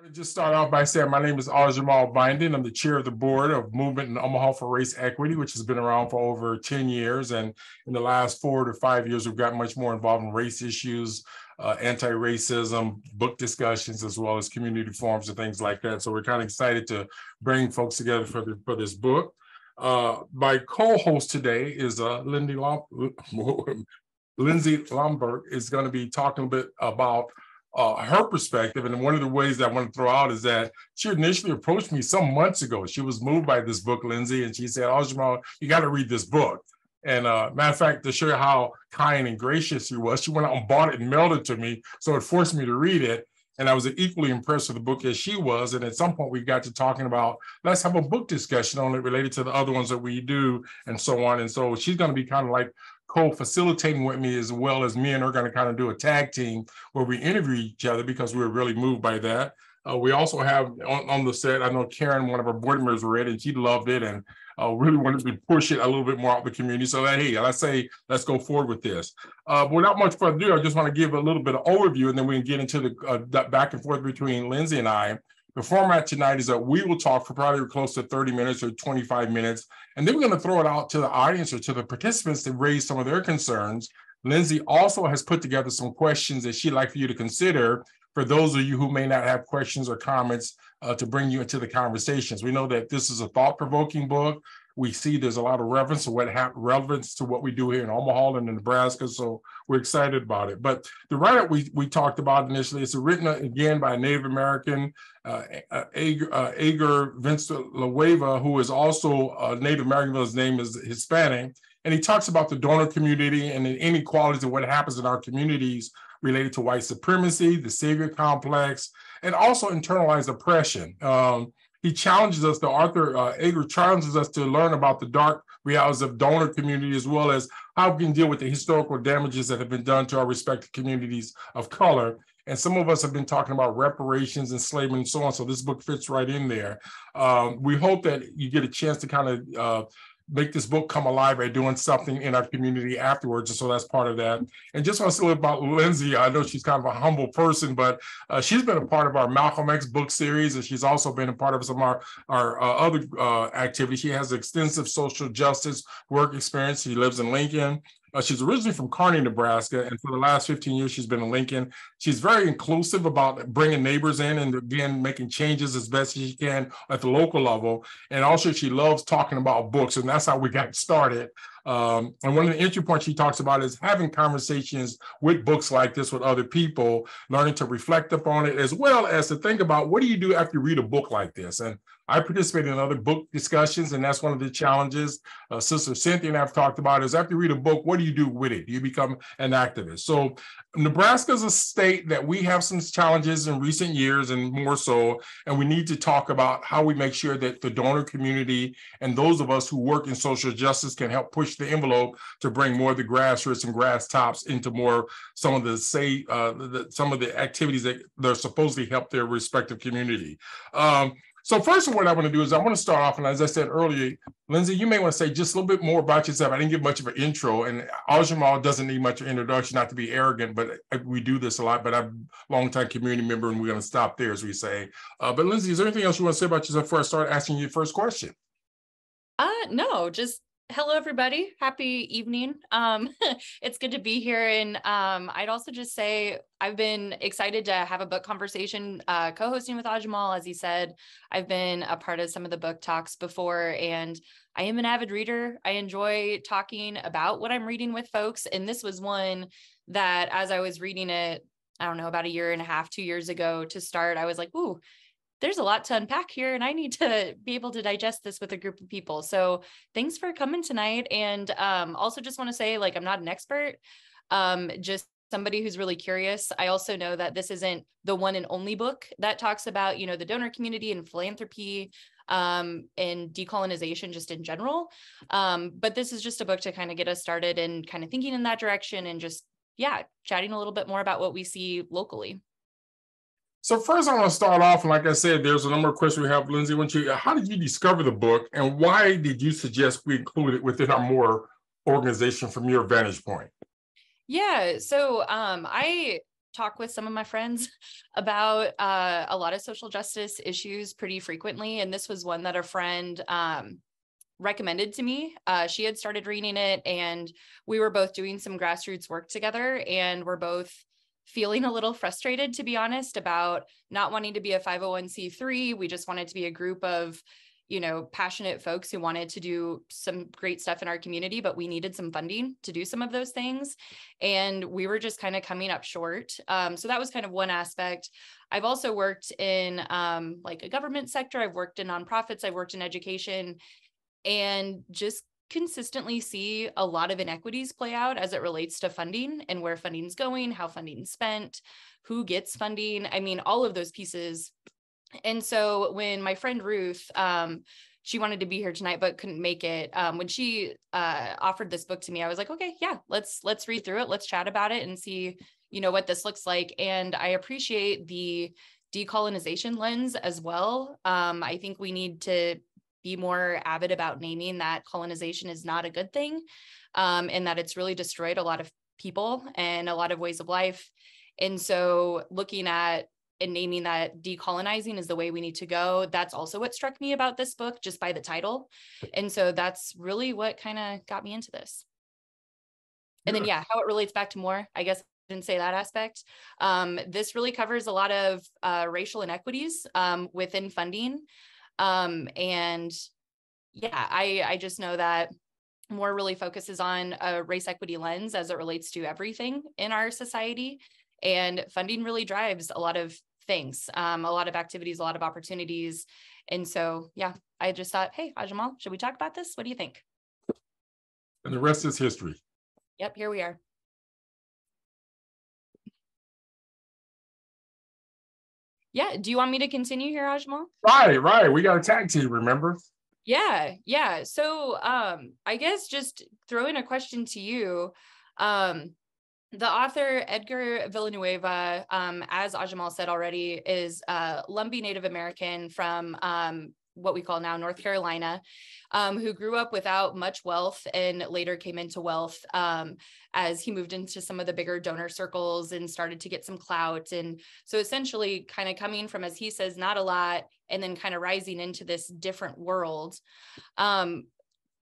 Want to just start off by saying my name is Aljamal Binding. I'm the chair of the board of Movement in Omaha for Race Equity, which has been around for over 10 years. And in the last four to five years, we've gotten much more involved in race issues, uh, anti-racism, book discussions, as well as community forums and things like that. So we're kind of excited to bring folks together for, the, for this book. Uh, my co-host today is uh, Lindy Lom- Lindsay Lomberg is going to be talking a bit about uh, her perspective. And one of the ways that I want to throw out is that she initially approached me some months ago. She was moved by this book, Lindsay, and she said, Oh, Jamal, you got to read this book. And uh, matter of fact, to show you how kind and gracious she was, she went out and bought it and mailed it to me. So it forced me to read it. And I was equally impressed with the book as she was. And at some point, we got to talking about let's have a book discussion on it related to the other ones that we do and so on. And so she's going to be kind of like co-facilitating with me as well as me and her going to kind of do a tag team where we interview each other because we were really moved by that. Uh, we also have on, on, the set, I know Karen, one of our board members read it and she loved it and uh, really wanted to push it a little bit more out the community. So that, hey, let's say, let's go forward with this. Uh, without much further ado, I just want to give a little bit of overview and then we can get into the uh, back and forth between Lindsay and I. The format tonight is that we will talk for probably close to 30 minutes or 25 minutes, and then we're going to throw it out to the audience or to the participants to raise some of their concerns. Lindsay also has put together some questions that she'd like for you to consider for those of you who may not have questions or comments uh, to bring you into the conversations. We know that this is a thought-provoking book we see there's a lot of reference to what ha- relevance to what we do here in Omaha and in Nebraska. So we're excited about it. But the write-up we, we talked about initially, it's written again by a Native American, uh, uh, Edgar, uh, Edgar Villanueva, who is also a Native American, his name is Hispanic. And he talks about the donor community and the inequalities and what happens in our communities related to white supremacy, the savior complex, and also internalized oppression. Um, he challenges us, the Arthur uh, Edgar challenges us to learn about the dark realities of donor community as well as how we can deal with the historical damages that have been done to our respective communities of color. And some of us have been talking about reparations, enslavement, and so on. So this book fits right in there. Um, we hope that you get a chance to kind of uh, make this book come alive by doing something in our community afterwards. And so that's part of that. And just want to say about Lindsay. I know she's kind of a humble person, but uh, she's been a part of our Malcolm X book series, and she's also been a part of some of our, our uh, other uh, activities. She has extensive social justice work experience. She lives in Lincoln. Uh, she's originally from Kearney, Nebraska, and for the last 15 years, she's been in Lincoln. She's very inclusive about bringing neighbors in and again making changes as best as she can at the local level. And also, she loves talking about books, and that's how we got started. Um, and one of the entry points she talks about is having conversations with books like this with other people, learning to reflect upon it, as well as to think about what do you do after you read a book like this. And I participate in other book discussions, and that's one of the challenges uh, Sister Cynthia and I've talked about is after you read a book, what do you do with it? You become an activist. So Nebraska is a state that we have some challenges in recent years and more so, and we need to talk about how we make sure that the donor community and those of us who work in social justice can help push the envelope to bring more of the grassroots and grass tops into more some of the say uh, the, some of the activities that they're supposedly help their respective community. Um, so first of all, what I want to do is I want to start off, and as I said earlier, Lindsay, you may want to say just a little bit more about yourself. I didn't give much of an intro, and Aljamal doesn't need much of an introduction, not to be arrogant, but we do this a lot. But I'm a longtime community member, and we're going to stop there, as we say. Uh, but Lindsay, is there anything else you want to say about yourself before I start asking you the first question? Uh, no, just hello everybody. Happy evening. Um it's good to be here. And um i'd also just say i've been excited to have a book conversation uh co-hosting with Aljamal as he said i've been a part of some of the book talks before and i am an avid reader. I enjoy talking about what i'm reading with folks. And this was one that as i was reading it i don't know about a year and a half two years ago to start i was like ooh there's a lot to unpack here and I need to be able to digest this with a group of people. So thanks for coming tonight. And um, also just want to say, like, I'm not an expert, um, just somebody who's really curious. I also know that this isn't the one and only book that talks about, you know, the donor community and philanthropy um, and decolonization just in general. Um, but this is just a book to kind of get us started and kind of thinking in that direction and just, yeah, chatting a little bit more about what we see locally. So first, I want to start off, and like I said, there's a number of questions we have. Lindsay, when you, how did you discover the book, and why did you suggest we include it within our more organization from your vantage point? Yeah, so um, I talk with some of my friends about uh, a lot of social justice issues pretty frequently. And this was one that a friend um, recommended to me. Uh, she had started reading it, and we were both doing some grassroots work together, and we're both feeling a little frustrated, to be honest, about not wanting to be a 501c3. We just wanted to be a group of you know, passionate folks who wanted to do some great stuff in our community, but we needed some funding to do some of those things. And we were just kind of coming up short. Um, so that was kind of one aspect. I've also worked in um, like a government sector, I've worked in nonprofits, I've worked in education, and just consistently see a lot of inequities play out as it relates to funding and where funding's going, how funding's spent, who gets funding. I mean, all of those pieces and so when my friend Ruth, um, she wanted to be here tonight but couldn't make it. Um, when she uh, offered this book to me, I was like, okay, yeah, let's let's read through it, let's chat about it, and see, you know, what this looks like. And I appreciate the decolonization lens as well. Um, I think we need to be more avid about naming that colonization is not a good thing, um, and that it's really destroyed a lot of people and a lot of ways of life. And so, looking at and naming that decolonizing is the way we need to go. That's also what struck me about this book, just by the title. And so that's really what kind of got me into this. And then, yeah, how it relates back to more, I guess I didn't say that aspect. Um, this really covers a lot of uh, racial inequities um, within funding. Um, and yeah, I, I just know that more really focuses on a race equity lens as it relates to everything in our society and funding really drives a lot of things, um, a lot of activities, a lot of opportunities. And so, yeah, I just thought, hey, Ajamal, should we talk about this? What do you think? And the rest is history. Yep, here we are. Yeah, do you want me to continue here, Ajmal? Right, right. We got a tag team, remember? Yeah, yeah. So um, I guess just throwing a question to you. Um, the author Edgar Villanueva, um, as Ajamal said already, is a Lumbee Native American from um, what we call now North Carolina, um, who grew up without much wealth and later came into wealth um, as he moved into some of the bigger donor circles and started to get some clout. And so essentially, kind of coming from, as he says, not a lot, and then kind of rising into this different world. Um,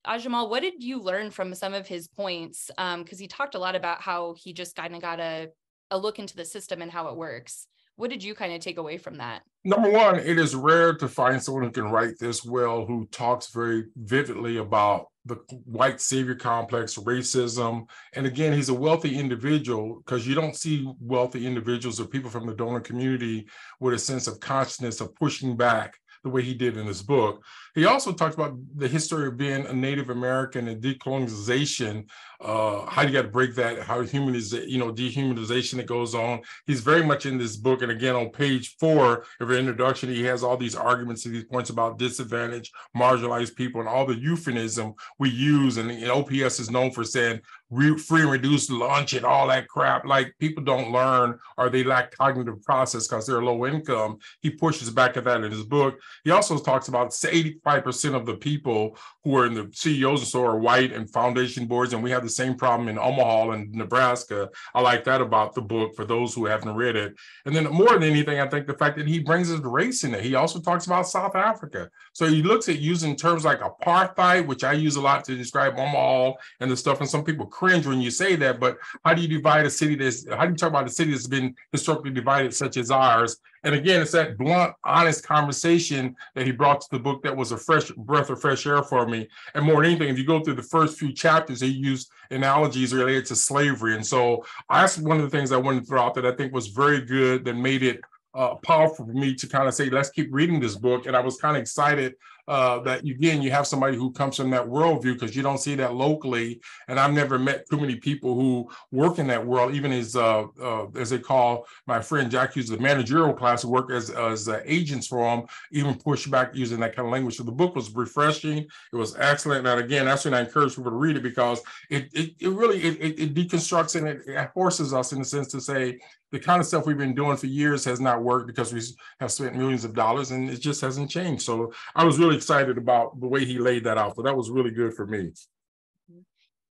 Ajamal, what did you learn from some of his points? Because um, he talked a lot about how he just kind of got a, a look into the system and how it works. What did you kind of take away from that? Number one, it is rare to find someone who can write this well, who talks very vividly about the white savior complex, racism. And again, he's a wealthy individual because you don't see wealthy individuals or people from the donor community with a sense of consciousness of pushing back the way he did in his book. He also talked about the history of being a Native American and decolonization, uh, how you got to break that, how humanization, you know, dehumanization that goes on. He's very much in this book. And again, on page four of your introduction, he has all these arguments and these points about disadvantaged, marginalized people, and all the euphemism we use. And, and OPS is known for saying free and reduced lunch and all that crap. Like people don't learn or they lack cognitive process because they're low income. He pushes back at that in his book. He also talks about 85% of the people who are in the CEOs and so are white and foundation boards. And we have the same problem in Omaha and Nebraska. I like that about the book for those who haven't read it. And then more than anything, I think the fact that he brings his race in it. He also talks about South Africa. So he looks at using terms like apartheid, which I use a lot to describe Omaha and the stuff. And some people cringe when you say that, but how do you divide a city that's, how do you talk about a city that's been historically divided, such as ours? And again, it's that blunt, honest conversation that he brought to the book that was a fresh breath of fresh air for me. And more than anything, if you go through the first few chapters, he used analogies related to slavery. And so that's one of the things I wanted to throw out that I think was very good that made it uh, powerful for me to kind of say, let's keep reading this book. And I was kind of excited uh, that again, you have somebody who comes from that worldview because you don't see that locally. And I've never met too many people who work in that world, even as uh, uh, as they call my friend Jack hughes the managerial class, work as as uh, agents for them, even push back using that kind of language. So the book was refreshing. It was excellent. And again, that's when I encourage people to read it because it it, it really it, it, it deconstructs and it, it forces us in a sense to say the kind of stuff we've been doing for years has not worked because we have spent millions of dollars and it just hasn't changed. So I was really excited about the way he laid that out. So that was really good for me.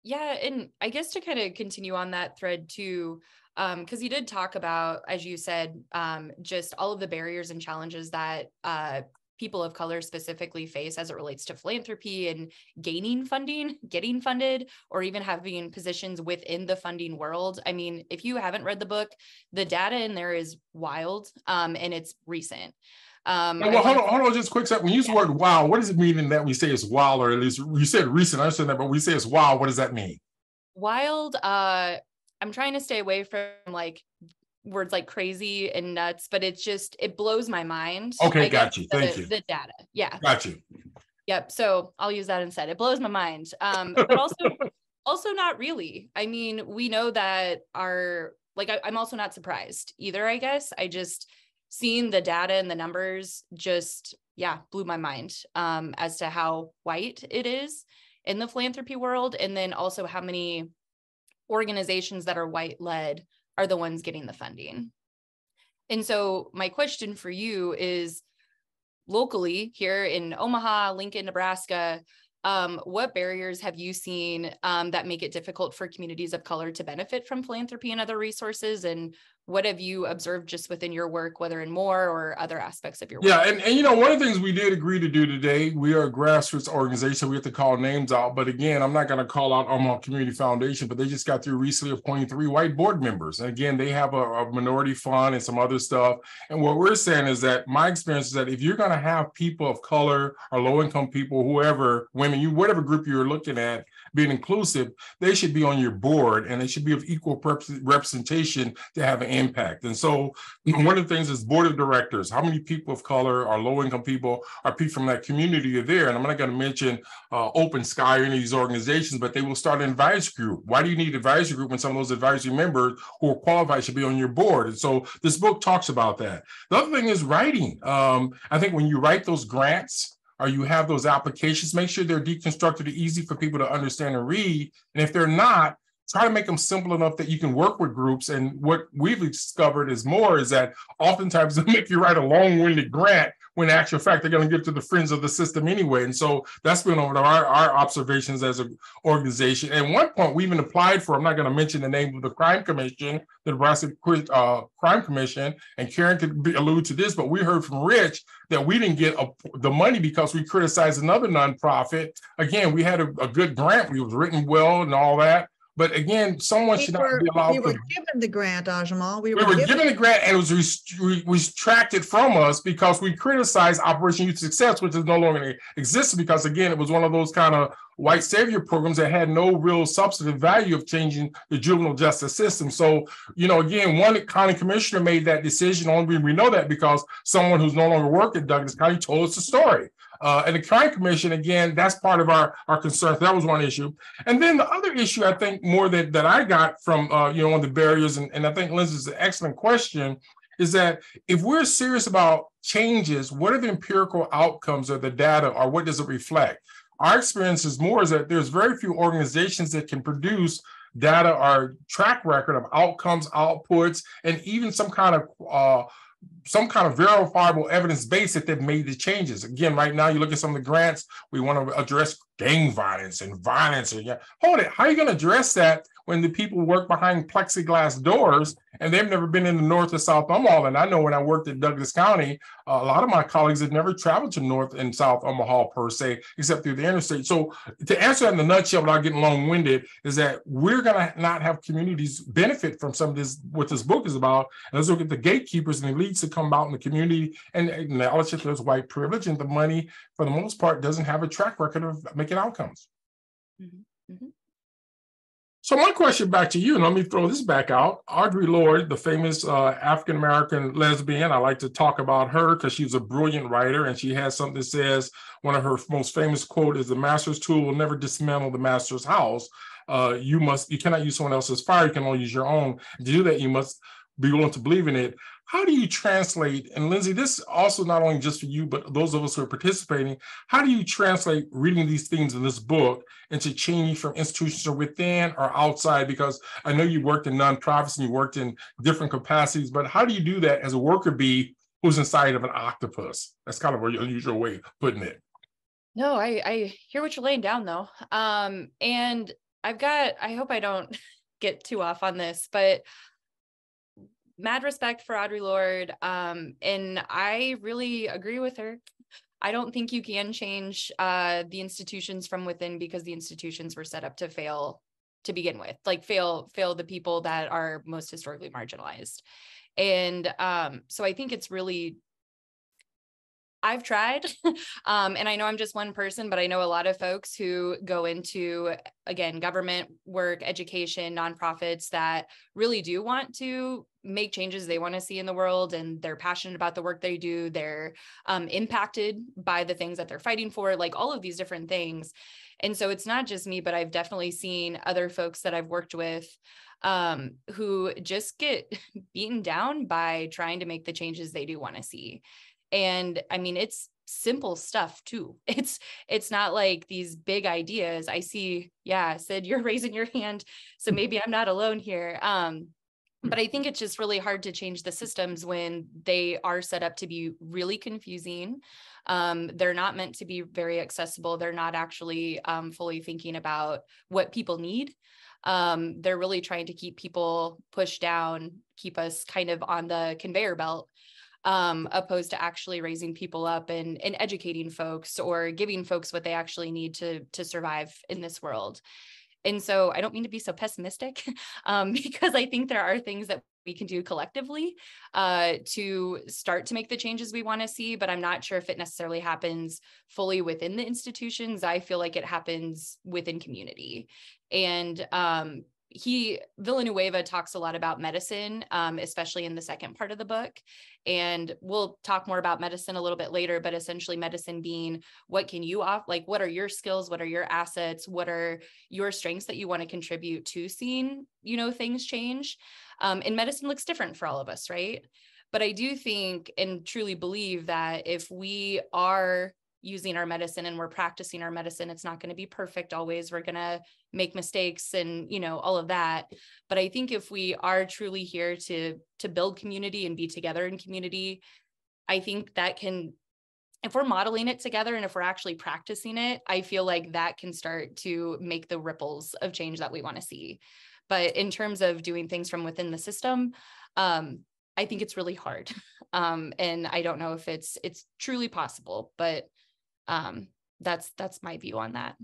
Yeah, and I guess to kind of continue on that thread too, because um, you did talk about, as you said, um, just all of the barriers and challenges that uh, people of color specifically face as it relates to philanthropy and gaining funding, getting funded, or even having positions within the funding world. I mean, if you haven't read the book, the data in there is wild um, and it's recent. Um, well, hold on, hold on, just quick second. When you use yeah. the word wow, what does it mean in that we say it's wild, or at least you said recent, I understand that, but we say it's wild, what does that mean? Wild, uh, I'm trying to stay away from like words like crazy and nuts, but it's just it blows my mind. Okay, got you. Thank you. The data. Yeah. Got you. Yep. So I'll use that instead. It blows my mind. Um, but also also not really. I mean, we know that our like I, I'm also not surprised either, I guess. I just seeing the data and the numbers just yeah, blew my mind um as to how white it is in the philanthropy world and then also how many organizations that are white led are the ones getting the funding. And so my question for you is locally here in Omaha, Lincoln, Nebraska, um, what barriers have you seen um, that make it difficult for communities of color to benefit from philanthropy and other resources? And what have you observed just within your work, whether in more or other aspects of your work? Yeah, and, and you know, one of the things we did agree to do today, we are a grassroots organization. We have to call names out. But again, I'm not going to call out Omaha Community Foundation, but they just got through recently appointing three white board members. And again, they have a, a minority fund and some other stuff. And what we're saying is that my experience is that if you're going to have people of color or low income people, whoever, women, you whatever group you're looking at, being inclusive, they should be on your board and they should be of equal representation to have an impact. And so one of the things is board of directors, how many people of color are low income people are people from that community are there? And I'm not going to mention uh, Open Sky or any of these organizations, but they will start an advisory group. Why do you need an advisory group when some of those advisory members who are qualified should be on your board? And so this book talks about that. The other thing is writing. Um, I think when you write those grants, or you have those applications, make sure they're deconstructed easy for people to understand and read. And if they're not, try to make them simple enough that you can work with groups. And what we've discovered is more is that oftentimes they make you write a long-winded grant when actual fact they're going to give to the friends of the system anyway. And so that's been over our, our observations as an organization. At one point, we even applied for, I'm not going to mention the name of the crime commission, the Nebraska uh, Crime Commission, and Karen could be, allude to this, but we heard from Rich that we didn't get a, the money because we criticized another nonprofit. Again, we had a, a good grant, we was written well and all that, but again, someone we should were, not be allowed. To We were to, given the grant, Ajamal. We, we were, given, given, the grant, and it was rest- retracted from us because we criticized Operation Youth Success, which is no longer exists because again, it was one of those kind of white savior programs that had no real substantive value of changing the juvenile justice system. So, you know, again, one county commissioner made that decision. Only we know that because someone who's no longer working at Douglas County told us the story. Uh, and the crime commission, again, that's part of our, our concern. That was one issue. And then the other issue, I think, more that, that I got from, uh, you know, on the barriers, and, and I think is an excellent question, is that if we're serious about changes, what are the empirical outcomes or the data, or what does it reflect? Our experience is more is that there's very few organizations that can produce data or track record of outcomes, outputs, and even some kind of uh, some kind of verifiable evidence base that they've made the changes. Again, right now you look at some of the grants, we want to address gang violence and violence. And yeah, hold it. How are you going to address that when the people work behind plexiglass doors and they've never been in the North or South Omaha? And I know when I worked at Douglas County, a lot of my colleagues had never traveled to North and South Omaha per se, except through the interstate. So to answer that in a nutshell, without getting long-winded, is that we're going to not have communities benefit from some of this, what this book is about. And let's look at the gatekeepers and elites that come out in the community and acknowledge that there's white privilege and the money, for the most part, doesn't have a track record of making outcomes. Mm-hmm. Mm-hmm. So my question back to you, and let me throw this back out. Audre Lorde, the famous uh, African American lesbian, I like to talk about her because she's a brilliant writer, and she has something that says one of her most famous quote is, "The master's tool will never dismantle the master's house." Uh, you must, you cannot use someone else's fire. You can only use your own. To do that, you must be willing to believe in it. How do you translate, and Lindsay, this also not only just for you, but those of us who are participating, how do you translate reading these themes in this book into changing from institutions or within or outside? Because I know you worked in nonprofits and you worked in different capacities, but how do you do that as a worker bee who's inside of an octopus? That's kind of a unusual way of putting it. No, I, I hear what you're laying down though. Um, and I've got, I hope I don't get too off on this, but mad respect for Audre Lorde. Um, and I really agree with her. I don't think you can change uh, the institutions from within because the institutions were set up to fail to begin with, like fail fail the people that are most historically marginalized. And um, so I think it's really I've tried. um, and I know I'm just one person, but I know a lot of folks who go into, again, government work, education, nonprofits that really do want to make changes they want to see in the world and they're passionate about the work they do. They're um, impacted by the things that they're fighting for, like all of these different things. And so it's not just me, but I've definitely seen other folks that I've worked with um, who just get beaten down by trying to make the changes they do want to see and i mean it's simple stuff too. It's it's not like these big ideas. I see yeah sid you're raising your hand so mm. maybe i'm not alone here. Um but i think it's just really hard to change the systems when they are set up to be really confusing. Um, they're not meant to be very accessible. They're not actually um, fully thinking about what people need. Um, they're really trying to keep people pushed down keep us kind of on the conveyor belt um, opposed to actually raising people up and, and educating folks or giving folks what they actually need to to survive in this world. And so I don't mean to be so pessimistic um, because I think there are things that we can do collectively uh, to start to make the changes we want to see, but I'm not sure if it necessarily happens fully within the institutions. I feel like it happens within community. And um, he Villanueva talks a lot about medicine, um, especially in the second part of the book. And we'll talk more about medicine a little bit later, but essentially medicine being what can you off like what are your skills, what are your assets, what are your strengths that you want to contribute to seeing, you know, things change. Um, and medicine looks different for all of us, right? But I do think and truly believe that if we are using our medicine and we're practicing our medicine it's not going to be perfect always we're going to make mistakes and you know all of that. But i think if we are truly here to to build community and be together in community i think that can if we're modeling it together and if we're actually practicing it i feel like that can start to make the ripples of change that we want to see. But in terms of doing things from within the system um, i think it's really hard. Um, and i don't know if it's it's truly possible but um, that's that's my view on that.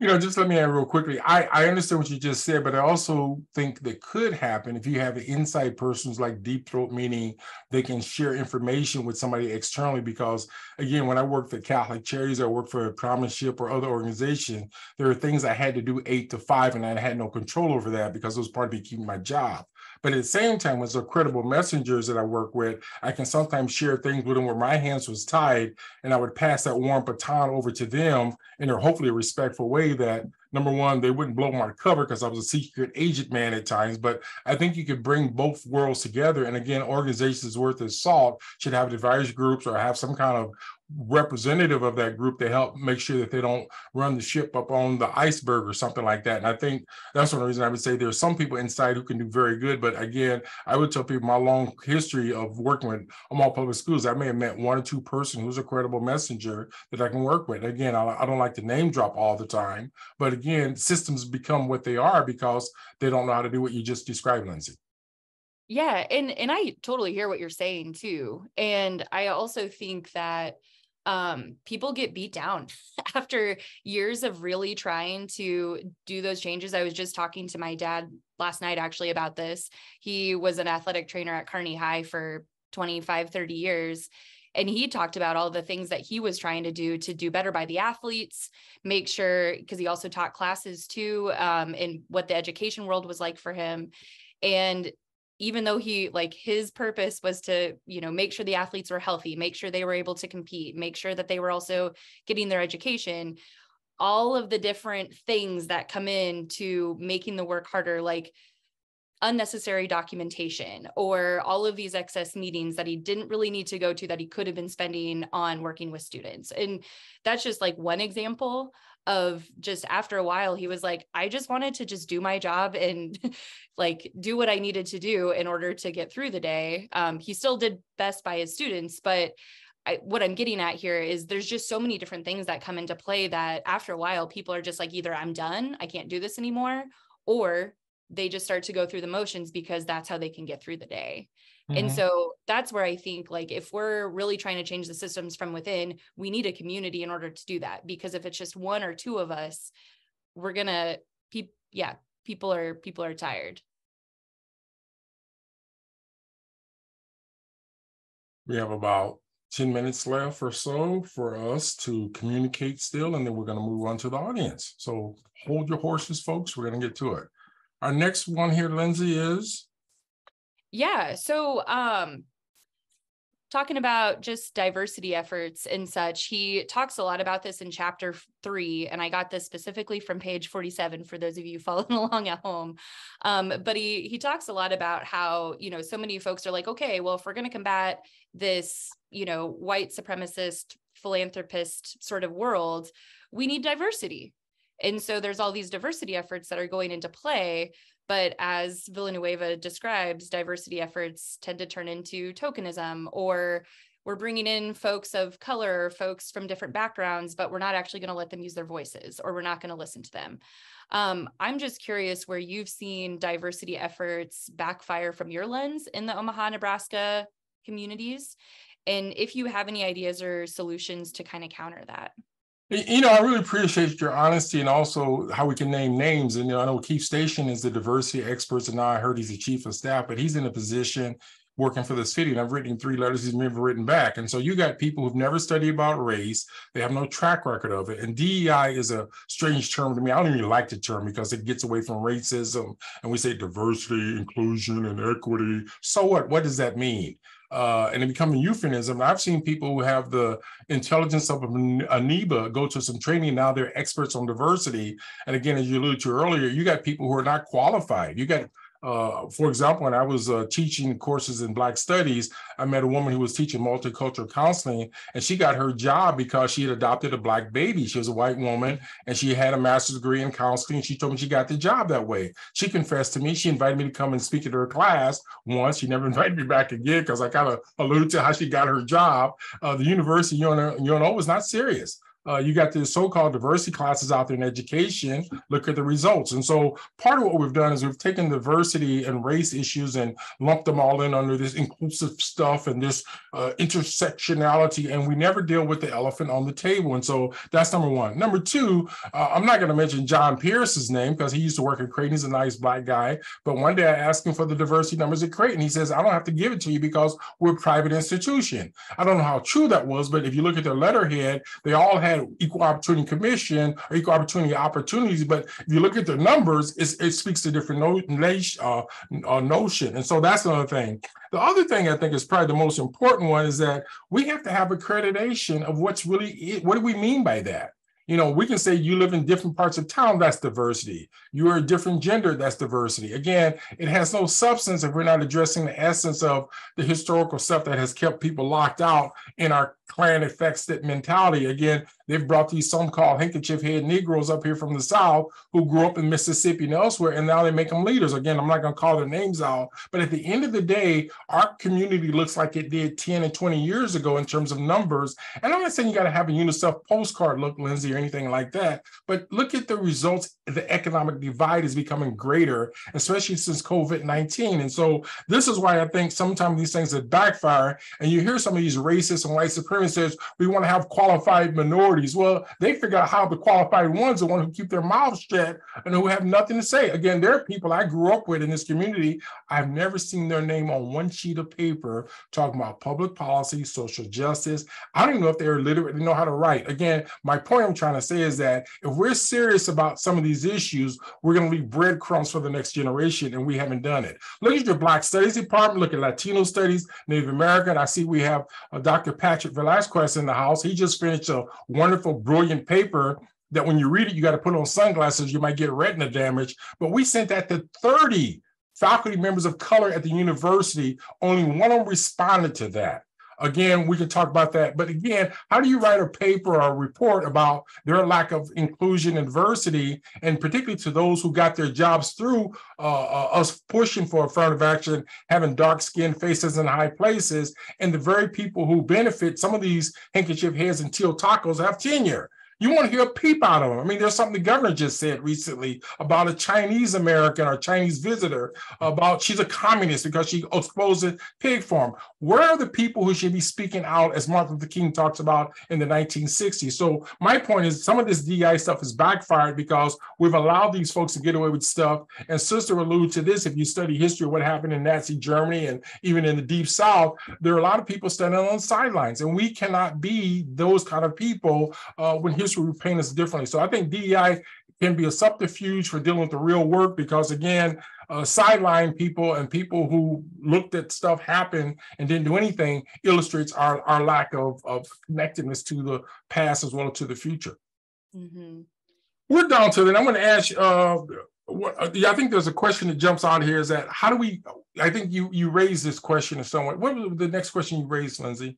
You know, just let me add real quickly. I, I understand what you just said, but I also think that could happen if you have inside persons like Deep Throat, meaning they can share information with somebody externally. Because again, when I worked for Catholic Charities, I worked for a PromiseShip or other organization, there are things I had to do eight to five, and I had no control over that because it was part of me keeping my job. But at the same time, with the credible messengers that I work with, I can sometimes share things with them where my hands was tied, and I would pass that warm baton over to them in a hopefully respectful way that number one, they wouldn't blow my cover because I was a secret agent man at times. But I think you could bring both worlds together. And again, organizations worth of salt should have advisory groups or have some kind of representative of that group to help make sure that they don't run the ship up on the iceberg or something like that. And I think that's one reason I would say there's some people inside who can do very good. But again, I would tell people my long history of working with Omaha Public Schools, I may have met one or two person who's a credible messenger that I can work with. Again, I, I don't like to name drop all the time, but again, systems become what they are because they don't know how to do what you just described, Lindsay. Yeah, and and I totally hear what you're saying too. And I also think that um, people get beat down after years of really trying to do those changes. I was just talking to my dad last night actually about this. He was an athletic trainer at Kearney High for 25, 30 years. And he talked about all the things that he was trying to do to do better by the athletes, make sure, because he also taught classes too, um, and what the education world was like for him. And even though he like his purpose was to you know make sure the athletes were healthy make sure they were able to compete make sure that they were also getting their education all of the different things that come in to making the work harder like unnecessary documentation or all of these excess meetings that he didn't really need to go to that he could have been spending on working with students. And that's just like one example of just after a while he was like i just wanted to just do my job and like do what i needed to do in order to get through the day um, he still did best by his students but I, what i'm getting at here is there's just so many different things that come into play that after a while people are just like either i'm done i can't do this anymore or they just start to go through the motions because that's how they can get through the day. Mm-hmm. And so that's where I think like if we're really trying to change the systems from within, we need a community in order to do that because if it's just one or two of us, we're going to pe- yeah, people are people are tired. We have about 10 minutes left or so for us to communicate still, and then we're going to move on to the audience. So hold your horses, folks. We're going to get to it. Our next one here, Lindsay, is yeah. So, um, talking about just diversity efforts and such, he talks a lot about this in chapter three. And I got this specifically from page 47 for those of you following along at home. Um, but he he talks a lot about how, you know, so many folks are like, okay, well, if we're going to combat this, you know, white supremacist philanthropist sort of world, we need diversity. And so there's all these diversity efforts that are going into play. But as Villanueva describes, diversity efforts tend to turn into tokenism or we're bringing in folks of color, folks from different backgrounds, but we're not actually going to let them use their voices or we're not going to listen to them. Um, I'm just curious where you've seen diversity efforts backfire from your lens in the Omaha, Nebraska communities, and if you have any ideas or solutions to kind of counter that. You know, I really appreciate your honesty and also how we can name names. And you know, I know Keith Station is the diversity experts, and now I heard he's the chief of staff, but he's in a position working for the city. And I've written three letters he's never written back. And so you got people who've never studied about race, they have no track record of it. And DEI is a strange term to me. I don't even like the term because it gets away from racism. And we say diversity, inclusion, and equity. So what? What does that mean? Uh, and it become a euphemism. I've seen people who have the intelligence of a amoeba go to some training. Now they're experts on diversity. And again, as you alluded to earlier, you got people who are not qualified. You got uh, for example, when I was uh, teaching courses in Black Studies, I met a woman who was teaching multicultural counseling, and she got her job because she had adopted a Black baby. She was a white woman, and she had a master's degree in counseling. She told me she got the job that way. She confessed to me. She invited me to come and speak at her class once. She never invited me back again because I kind of alluded to how she got her job. Uh, the university, UNO, UNO was not serious uh, you got the so-called diversity classes out there in education. Look at the results. And so part of what we've done is we've taken diversity and race issues and lumped them all in under this inclusive stuff and this uh, intersectionality and we never deal with the elephant on the table. And so that's number one. Number two uh, i'm not going to mention john pierce's name because he used to work at creighton. He's a nice black guy. But one day i asked him for the diversity numbers at creighton. He says i don't have to give it to you because we're a private institution. I don't know how true that was but if you look at their letterhead they all had had equal opportunity commission or equal opportunity opportunities, but if you look at the numbers, it speaks to different no, uh, uh, notion. And so that's another thing. The other thing I think is probably the most important one is that we have to have accreditation of what's really, what do we mean by that? You know, we can say you live in different parts of town, that's diversity. You are a different gender, that's diversity. Again, it has no substance if we're not addressing the essence of the historical stuff that has kept people locked out in our clan effects that mentality. Again, they've brought these so-called handkerchief head Negroes up here from the South who grew up in Mississippi and elsewhere, and now they make them leaders. Again, I'm not going to call their names out, but at the end of the day, our community looks like it did 10 and 20 years ago in terms of numbers. And I'm not saying you got to have a UNICEF postcard look, Lindsay, or anything like that, but look at the results. The economic divide is becoming greater, especially since COVID-19. And so this is why I think sometimes these things that backfire, and you hear some of these racist and white supremacists we want to have qualified minorities. Well, they figure out how the qualified ones are the ones who keep their mouths shut and who have nothing to say. Again, there are people I grew up with in this community. I've never seen their name on one sheet of paper talking about public policy, social justice. I don't even know if they're literate, they know how to write. Again, my point I'm trying to say is that if we're serious about some of these issues, we're going to leave breadcrumbs for the next generation, and we haven't done it. Look at your Black Studies Department, look at Latino Studies, Native American. I see we have uh, Dr. Patrick Velasquez in the house. He just finished a wonderful, brilliant paper that when you read it, you got to put on sunglasses. You might get retina damage. But we sent that to 30 faculty members of color at the university. Only one of them responded to that. Again, we can talk about that. But again, how do you write a paper or a report about their lack of inclusion and diversity, and particularly to those who got their jobs through uh, uh, us pushing for affirmative action, having dark skinned faces in high places, and the very people who benefit, some of these handkerchief heads and Tio Tacos have tenure. You want to hear a peep out of them. I mean, there's something the governor just said recently about a Chinese American or Chinese visitor about she's a communist because she exposed a pig farm. Where are the people who should be speaking out, as Martin Luther King talks about in the 1960s? So my point is, some of this DI stuff has backfired because we've allowed these folks to get away with stuff. And Sister alluded to this. If you study history of what happened in Nazi Germany and even in the Deep South, there are a lot of people standing on the sidelines, and we cannot be those kind of people uh, when history paint us differently. So I think DEI can be a subterfuge for dealing with the real work because again, uh, sideline people and people who looked at stuff happen and didn't do anything illustrates our, our lack of, of connectedness to the past as well as to the future. Mm-hmm. We're down to that. I'm going to ask. Uh, what, uh, I think there's a question that jumps out here. Is that how do we? I think you you raised this question in some way. What was the next question you raised, Lindsay?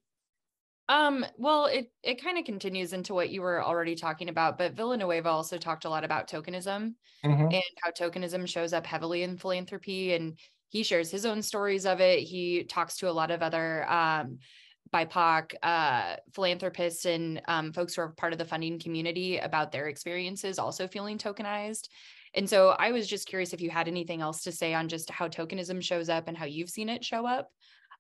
Um, well, it it kind of continues into what you were already talking about, but Villanueva also talked a lot about tokenism mm-hmm. and how tokenism shows up heavily in philanthropy and he shares his own stories of it. He talks to a lot of other um BIPOC uh, philanthropists and um, folks who are part of the funding community about their experiences also feeling tokenized. And so I was just curious if you had anything else to say on just how tokenism shows up and how you've seen it show up.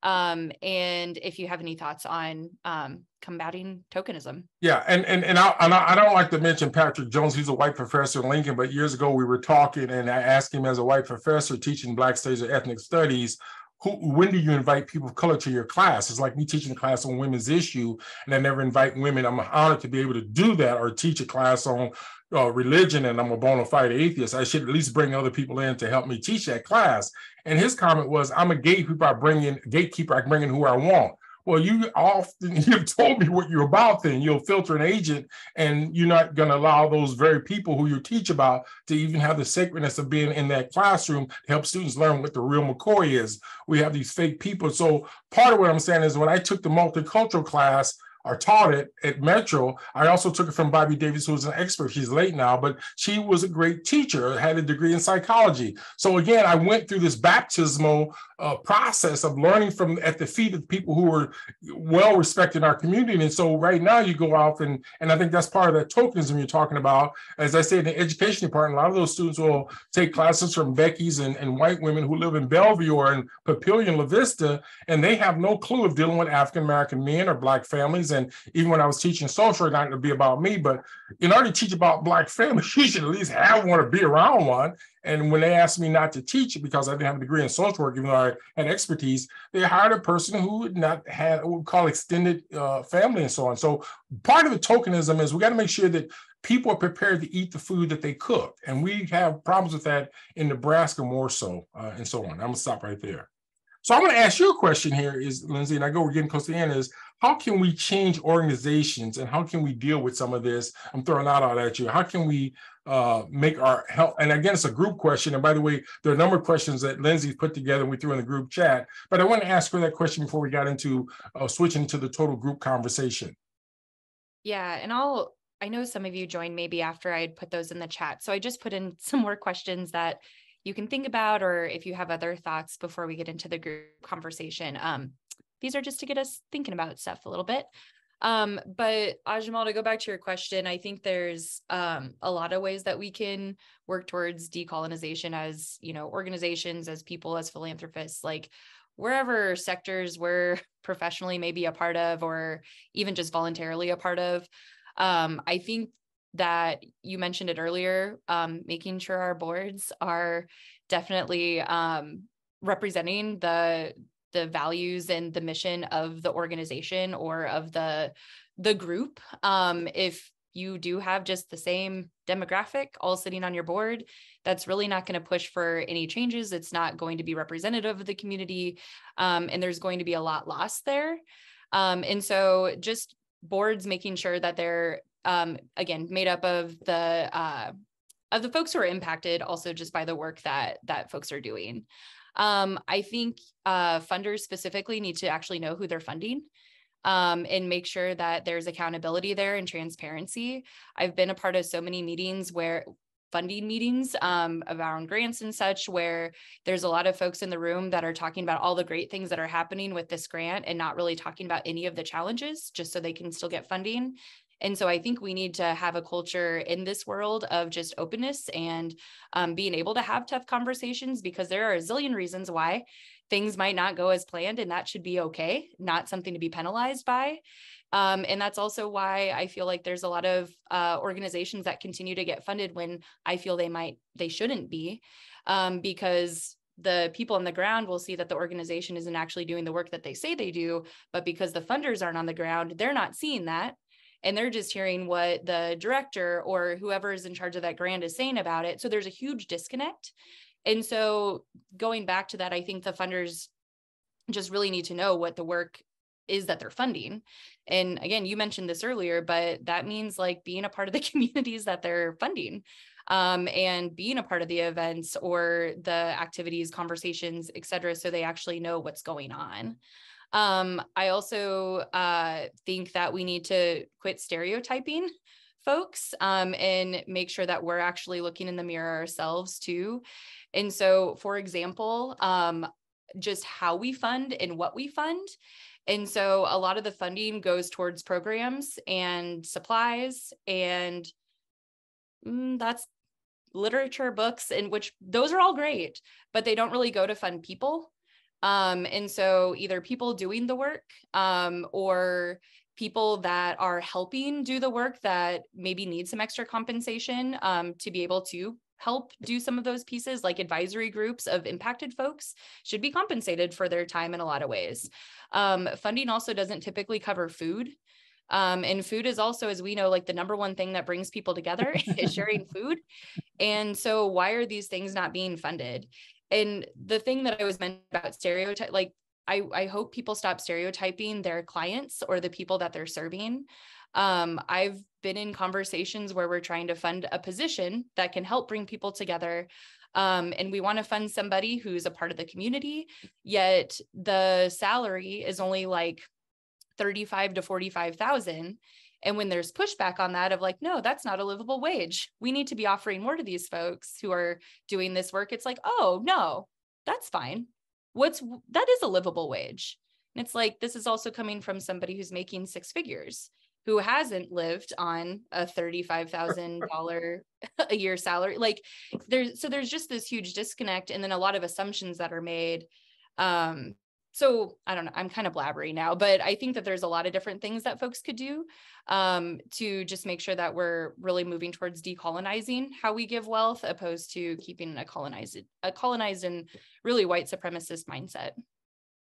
Um, and if you have any thoughts on um, combating tokenism. Yeah, and and and I, and I don't like to mention Patrick Jones. He's a white professor in Lincoln, but years ago we were talking, and I asked him as a white professor teaching Black Studies or Ethnic Studies, who, when do you invite people of color to your class? It's like me teaching a class on women's issue, and I never invite women. I'm honored to be able to do that or teach a class on uh, religion and I'm a bona fide atheist, I should at least bring other people in to help me teach that class. And his comment was, I'm a gatekeeper, I bring in gatekeeper, I bring in who I want. Well, you often you've told me what you're about, then you'll filter an agent and you're not going to allow those very people who you teach about to even have the sacredness of being in that classroom to help students learn what the real McCoy is. We have these fake people. So part of what I'm saying is when I took the multicultural class, or taught it at Metro. I also took it from Bobby Davis, who's an expert. She's late now, but she was a great teacher, had a degree in psychology. So again, I went through this baptismal uh, process of learning from at the feet of people who were well respected in our community. And so right now you go off and and I think that's part of that tokenism you're talking about. As I said, in the education department, a lot of those students will take classes from Becky's and, and white women who live in Bellevue or in Papillion, La Vista, and they have no clue of dealing with African American men or black families. And even when I was teaching social, work, not to be about me, but in order to teach about black families, you should at least have one or be around one. And when they asked me not to teach it because I didn't have a degree in social work, even though I had expertise, they hired a person who would not had what we call extended uh, family and so on. So part of the tokenism is we got to make sure that people are prepared to eat the food that they cook. And we have problems with that in Nebraska more so uh, and so on. I'm gonna stop right there. So I want to ask you a question here is Lindsay, and I go, we're getting close to the end is how can we change organizations and how can we deal with some of this? I'm throwing out at you. How can we uh, make our help. And again, it's a group question. And by the way, there are a number of questions that Lindsay put together and we threw in the group chat. But I want to ask her that question before we got into uh, switching to the total group conversation. Yeah, and I'll. I know some of you joined maybe after I had put those in the chat. So I just put in some more questions that you can think about, or if you have other thoughts before we get into the group conversation. Um, these are just to get us thinking about stuff a little bit. Um, but Ajmal, to go back to your question, I think there's um, a lot of ways that we can work towards decolonization as, you know, organizations, as people, as philanthropists, like wherever sectors we're professionally maybe a part of, or even just voluntarily a part of. Um, I think that you mentioned it earlier, um, making sure our boards are definitely um, representing the the values and the mission of the organization or of the the group. Um, if you do have just the same demographic all sitting on your board that's really not going to push for any changes. It's not going to be representative of the community um, and there's going to be a lot lost there. Um, and so just boards making sure that they're um, again made up of the uh, of the folks who are impacted also just by the work that that folks are doing um, I think uh, funders specifically need to actually know who they're funding. Um, and make sure that there's accountability there and transparency. I've been a part of so many meetings where funding meetings um, around grants and such, where there's a lot of folks in the room that are talking about all the great things that are happening with this grant and not really talking about any of the challenges, just so they can still get funding. And so I think we need to have a culture in this world of just openness and um, being able to have tough conversations because there are a zillion reasons why things might not go as planned, and that should be okay, not something to be penalized by. Um, and that's also why I feel like there's a lot of uh, organizations that continue to get funded when I feel they might, they shouldn't be, um, because the people on the ground will see that the organization isn't actually doing the work that they say they do. But because the funders aren't on the ground, they're not seeing that. And they're just hearing what the director or whoever is in charge of that grant is saying about it. So there's a huge disconnect. And so going back to that, I think the funders just really need to know what the work is that they're funding. And again, you mentioned this earlier, but that means like being a part of the communities that they're funding um, and being a part of the events or the activities, conversations, et cetera, so they actually know what's going on. Um, I also uh, think that we need to quit stereotyping folks um, and make sure that we're actually looking in the mirror ourselves too. And so, for example, um, just how we fund and what we fund and so a lot of the funding goes towards programs and supplies and mm, that's literature books in which those are all great but they don't really go to fund people um, and so either people doing the work um, or people that are helping do the work that maybe need some extra compensation um, to be able to help do some of those pieces like advisory groups of impacted folks should be compensated for their time in a lot of ways. Um, funding also doesn't typically cover food. Um, and food is also as we know like the number one thing that brings people together is sharing food. And so why are these things not being funded and the thing that i was meant about stereotype like I, I hope people stop stereotyping their clients or the people that they're serving um, I've been in conversations where we're trying to fund a position that can help bring people together. Um, and we want to fund somebody who's a part of the community, yet the salary is only like 35 to 45,000. And when there's pushback on that of like, no, that's not a livable wage. We need to be offering more to these folks who are doing this work. It's like, oh, no, that's fine. What's that is a livable wage. And it's like, this is also coming from somebody who's making six figures who hasn't lived on a $35,000 a year salary. Like there's, so there's just this huge disconnect and then a lot of assumptions that are made. Um, so I don't know, I'm kind of blabbery now, but I think that there's a lot of different things that folks could do um, to just make sure that we're really moving towards decolonizing how we give wealth opposed to keeping a colonized, a colonized and really white supremacist mindset.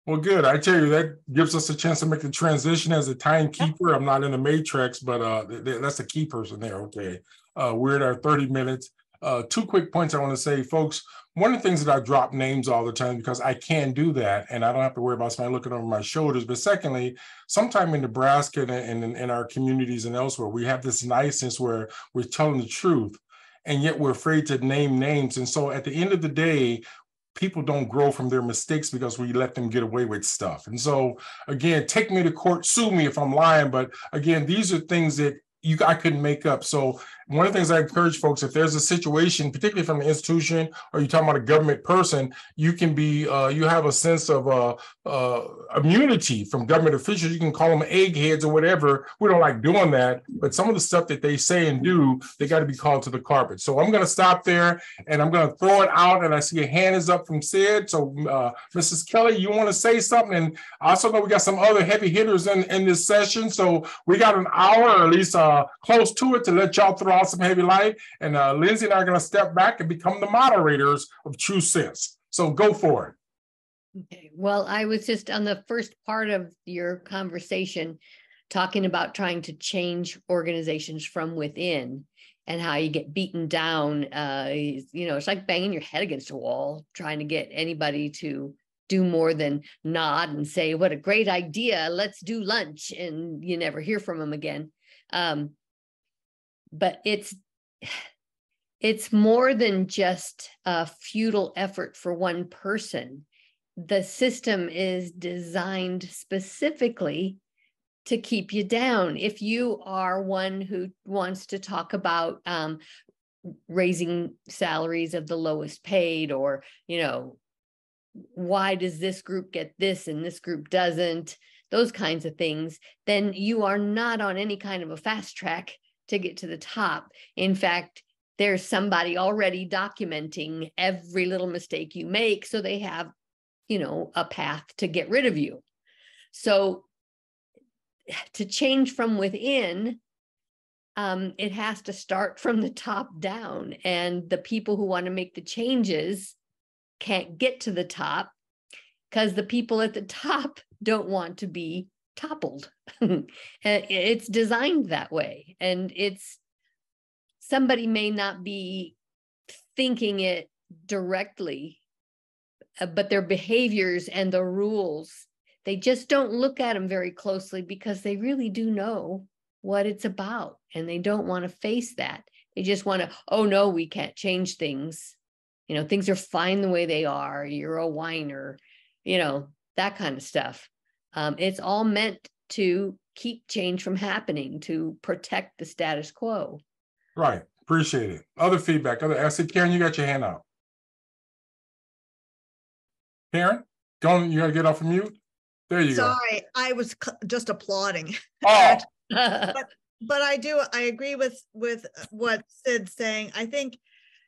Well, good. I tell you, that gives us a chance to make the transition as a timekeeper. I'm not in the matrix, but uh, th- th- that's the key person there. Okay. Uh, we're at our 30 minutes. Uh, two quick points I want to say, folks. One of the things that I drop names all the time because I can do that and I don't have to worry about somebody looking over my shoulders. But secondly, sometime in Nebraska and in, in our communities and elsewhere, we have this niceness where we're telling the truth and yet we're afraid to name names. And so at the end of the day, people don't grow from their mistakes because we let them get away with stuff. And so, again, take me to court, sue me if I'm lying. But again, these are things that you I couldn't make up. So one of the things I encourage folks, if there's a situation, particularly from an institution or you're talking about a government person, you can be, uh, you have a sense of uh, uh, immunity from government officials. You can call them eggheads or whatever. We don't like doing that, but some of the stuff that they say and do, they got to be called to the carpet. So I'm going to stop there and I'm going to throw it out. And I see a hand is up from Sid. So uh, Mrs. Kelly, you want to say something? And I also know we got some other heavy hitters in, in this session. So we got an hour, or at least uh, close to it, to let y'all throw out some heavy light. And uh, Lindsay and I are going to step back and become the moderators of True Sense. So go for it. Okay. Well, I was just on the first part of your conversation talking about trying to change organizations from within and how you get beaten down. Uh, you know, it's like banging your head against a wall trying to get anybody to do more than nod and say, What a great idea. Let's do lunch. And you never hear from them again. Um, but it's it's more than just a futile effort for one person. The system is designed specifically to keep you down. If you are one who wants to talk about um, raising salaries of the lowest paid or you know why does this group get this and this group doesn't those kinds of things, then you are not on any kind of a fast track to get to the top. In fact, there's somebody already documenting every little mistake you make so they have you know a path to get rid of you so to change from within um, it has to start from the top down and the people who want to make the changes can't get to the top because the people at the top don't want to be toppled it's designed that way and it's somebody may not be thinking it directly, uh, but their behaviors and the rules, they just don't look at them very closely because they really do know what it's about and they don't want to face that. They just want to, oh no, we can't change things. You know, things are fine the way they are. You're a whiner, you know, that kind of stuff. Um, it's all meant to keep change from happening, to protect the status quo. Right. Appreciate it. Other feedback. Other I said, Karen, you got your hand up. Karen, don't you gotta get off of mute. There you go. Sorry, I was cl- just applauding. Oh, But I do, I agree with, with what Sid's saying. I think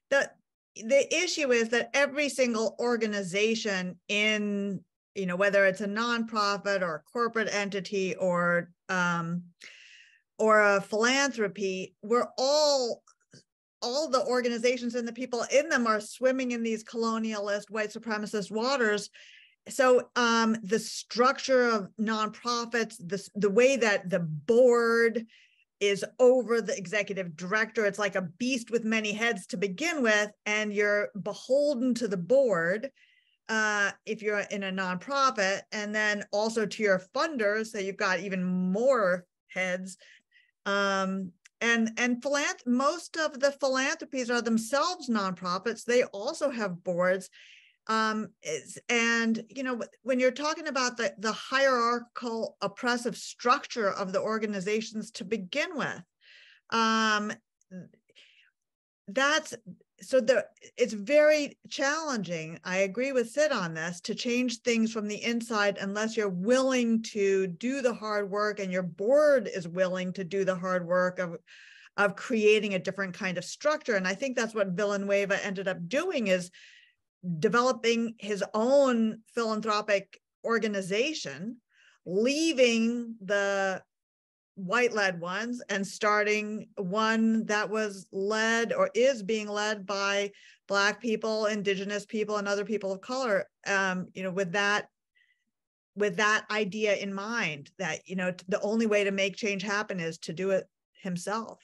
that the issue is that every single organization in, you know, whether it's a nonprofit or a corporate entity or, um, or a philanthropy, we're all all the organizations and the people in them are swimming in these colonialist white supremacist waters. So um, the structure of nonprofits the, the way that the board is over the executive director it's like a beast with many heads to begin with and you're beholden to the board uh, if you're in a nonprofit and then also to your funders so you've got even more heads um, and and philanth- most of the philanthropies are themselves nonprofits. They also have boards um, and you know when you're talking about the, the hierarchical oppressive structure of the organizations to begin with um, that's so the it's very challenging i agree with sid on this to change things from the inside unless you're willing to do the hard work and your board is willing to do the hard work of of creating a different kind of structure. And i think that's what villanueva ended up doing is developing his own philanthropic organization leaving the white led ones and starting one that was led or is being led by black people indigenous people and other people of color um, you know with that with that idea in mind that you know the only way to make change happen is to do it himself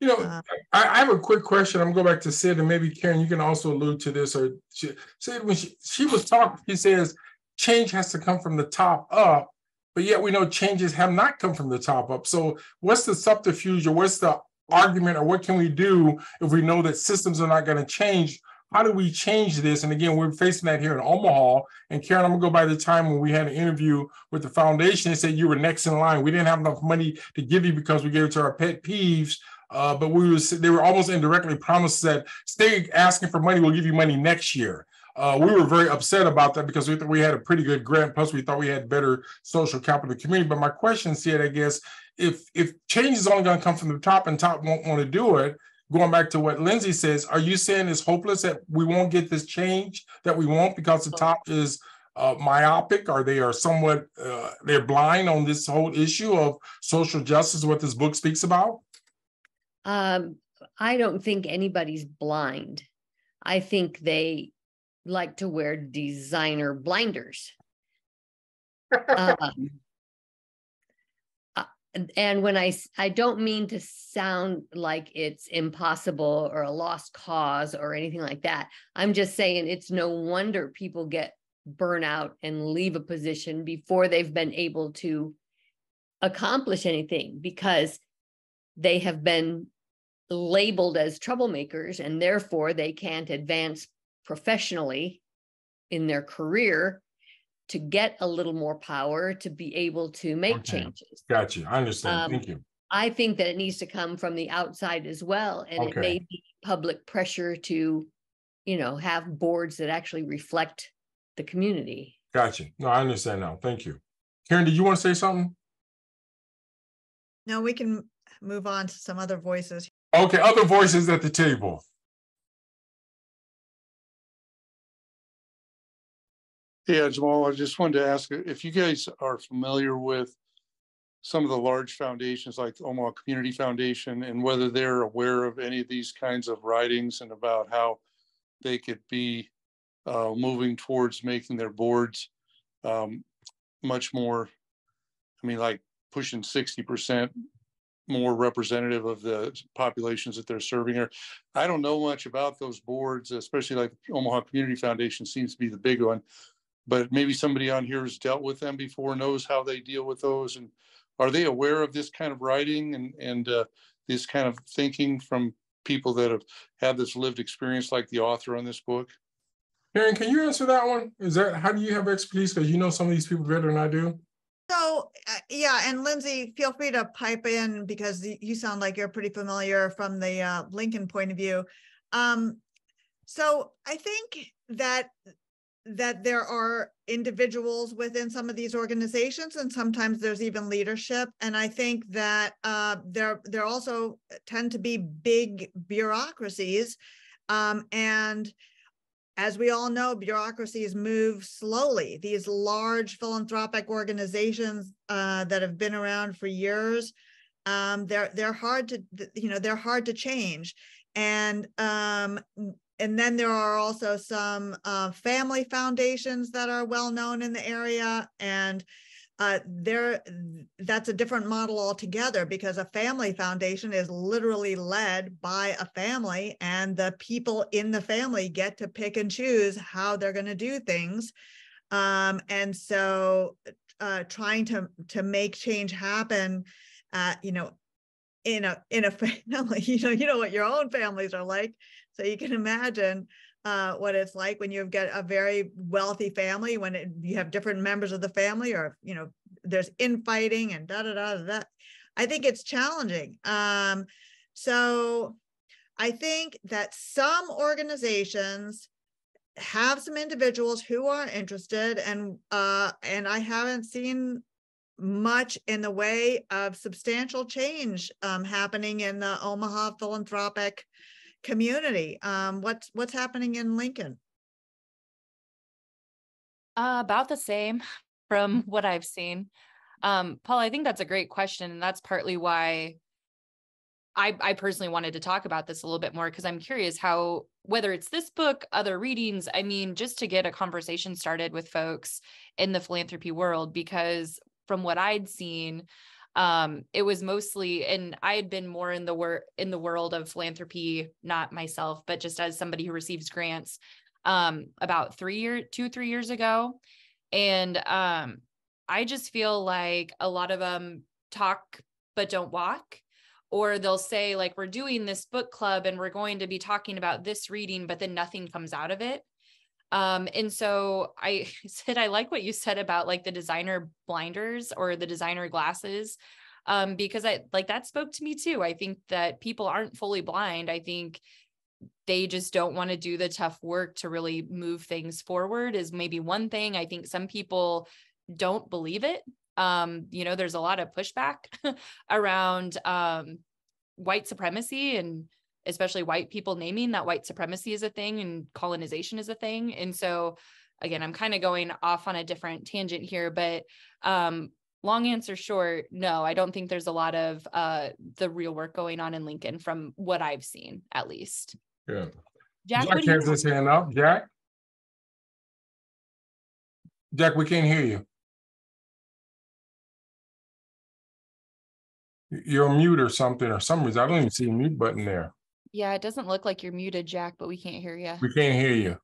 you know, uh, I, I, have a quick question. I'm going to go back to Sid, and maybe Karen, you can also allude to this. Or she, Sid, when she, she was talking, she says change has to come from the top up but yet we know changes have not come from the top up. So what's the subterfuge or what's the argument or what can we do if we know that systems are not going to change? How do we change this? And again, we're facing that here in Omaha. And Karen, I'm gonna go by the time when we had an interview with the foundation, they said you were next in line. We didn't have enough money to give you because we gave it to our pet peeves. Uh, but we was they were almost indirectly promised that stay asking for money, we'll give you money next year. Uh, we were very upset about that because we thought we had a pretty good grant. Plus, we thought we had better social capital community. But my question, Sid, I guess, if if change is only going to come from the top and top won't want to do it, going back to what Lindsay says, are you saying it's hopeless that we won't get this change that we want because the top is uh, myopic or they are somewhat uh, they're blind on this whole issue of social justice, what this book speaks about? Um, I don't think anybody's blind. I think they like to wear designer blinders. um, uh, and when I I don't mean to sound like it's impossible or a lost cause or anything like that. I'm just saying it's no wonder people get burnout and leave a position before they've been able to accomplish anything because they have been labeled as troublemakers and therefore they can't advance professionally in their career to get a little more power to be able to make okay. changes. Gotcha. I understand. Um, Thank you. I think that it needs to come from the outside as well. And okay. it may be public pressure to, you know, have boards that actually reflect the community. Gotcha. No, I understand now. Thank you. Karen, did you want to say something? No, we can move on to some other voices. Okay, other voices at the table. Yeah, Jamal, I just wanted to ask if you guys are familiar with some of the large foundations like the Omaha Community Foundation and whether they're aware of any of these kinds of writings and about how they could be uh, moving towards making their boards um, much more, I mean, like pushing sixty percent more representative of the populations that they're serving here. I don't know much about those boards, especially like Omaha Community Foundation seems to be the big one. But maybe somebody on here has dealt with them before, knows how they deal with those. And are they aware of this kind of writing and, and uh, this kind of thinking from people that have had this lived experience like the author on this book? Karen, can you answer that one? Is that, how do you have expertise? Because you know some of these people better than I do. So, uh, yeah, and Lindsay, feel free to pipe in because you sound like you're pretty familiar from the uh, Lincoln point of view. Um, so I think that that there are individuals within some of these organizations and sometimes there's even leadership and i think that uh, there there also tend to be big bureaucracies um, and as we all know, bureaucracies move slowly. These large philanthropic organizations uh, that have been around for years, um, they're they're hard to you know they're hard to change, and um, and then there are also some uh, family foundations that are well known in the area, and uh, there that's a different model altogether because a family foundation is literally led by a family and the people in the family get to pick and choose how they're going to do things. Um, and so uh, trying to to make change happen uh, you know in a in a family you know you know what your own families are like so you can imagine uh, what it's like when you've got a very wealthy family, when it, you have different members of the family, or you know, there's infighting and da da da da. I think it's challenging. Um, so I think that some organizations have some individuals who are interested, and uh, and I haven't seen much in the way of substantial change um, happening in the Omaha philanthropic community. Um, what's what's happening in Lincoln? Uh, about the same from what I've seen. Um, Paul, I think that's a great question. And that's partly why I, I personally wanted to talk about this a little bit more because I'm curious how, whether it's this book, other readings, I mean, just to get a conversation started with folks in the philanthropy world, because from what I'd seen, um it was mostly and i had been more in the work in the world of philanthropy not myself but just as somebody who receives grants um about three year two three years ago. And um i just feel like a lot of them talk but don't walk or they'll say like we're doing this book club and we're going to be talking about this reading but then nothing comes out of it um, and so I said, I like what you said about like the designer blinders or the designer glasses. Um, because I like that spoke to me too. I think that people aren't fully blind. I think they just don't want to do the tough work to really move things forward is maybe one thing. I think some people don't believe it. Um, you know, there's a lot of pushback around um white supremacy and especially white people naming that white supremacy is a thing and colonization is a thing. And so again, I'm kind of going off on a different tangent here, but um, long answer short, no, I don't think there's a lot of uh, the real work going on in Lincoln from what I've seen, at least. Yeah. Jack, Jack what do you has his hand up. Jack? Jack, we can't hear you. You're mute or something, or some reason. I don't even see a mute button there. Yeah, it doesn't look like you're muted, Jack, but we can't hear you. We can't hear you.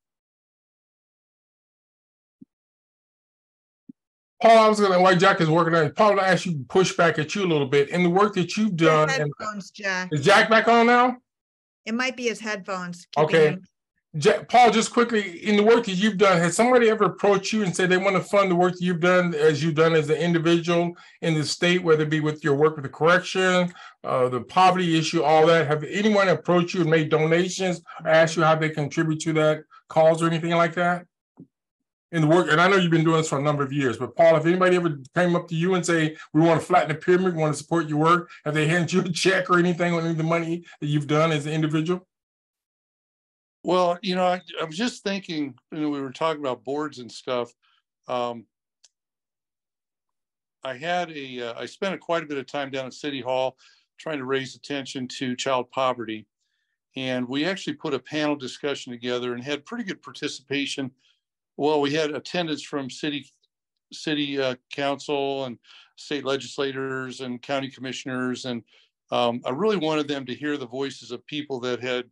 Paul, I was gonna, while Jack is working on it, Paul, I ask you to push back at you a little bit. In the work that you've done, and headphones, Jack. is Jack back on now? It might be his headphones. Okay. keeping- Jack, Paul, just quickly, in the work that you've done, has somebody ever approached you and said they want to fund the work that you've done as you've done as an individual in the state, whether it be with your work with the correction, uh, the poverty issue, all that? Have anyone approached you and made donations, asked you how they contribute to that cause or anything like that? in the work, and I know you've been doing this for a number of years, but Paul, if anybody ever came up to you and say, we want to flatten the pyramid, we want to support your work, have they handed you a check or anything on any of the money that you've done as an individual? Well, you know, I, I was just thinking, you know, we were talking about boards and stuff. Um, I had a, uh, I spent a, quite a bit of time down at City Hall trying to raise attention to child poverty. And we actually put a panel discussion together and had pretty good participation. Well, we had attendance from city, city uh, council and state legislators and county commissioners. And um, I really wanted them to hear the voices of people that had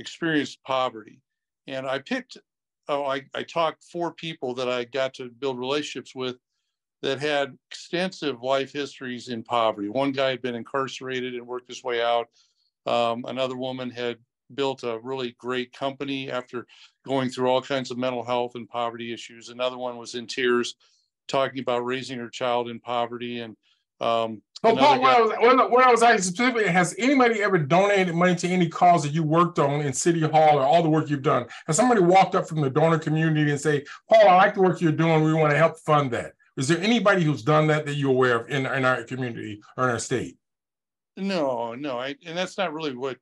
experienced poverty. And I picked, oh, I, I talked four people that I got to build relationships with that had extensive life histories in poverty. One guy had been incarcerated and worked his way out. Um, another woman had built a really great company after going through all kinds of mental health and poverty issues. Another one was in tears, talking about raising her child in poverty. And um, so, Paul, what I, was, what I was asking specifically, has anybody ever donated money to any cause that you worked on in City Hall or all the work you've done? Has somebody walked up from the donor community and say, Paul, I like the work you're doing. We want to help fund that? Is there anybody who's done that that you're aware of in, in our community or in our state? No, no, I, and that's not really what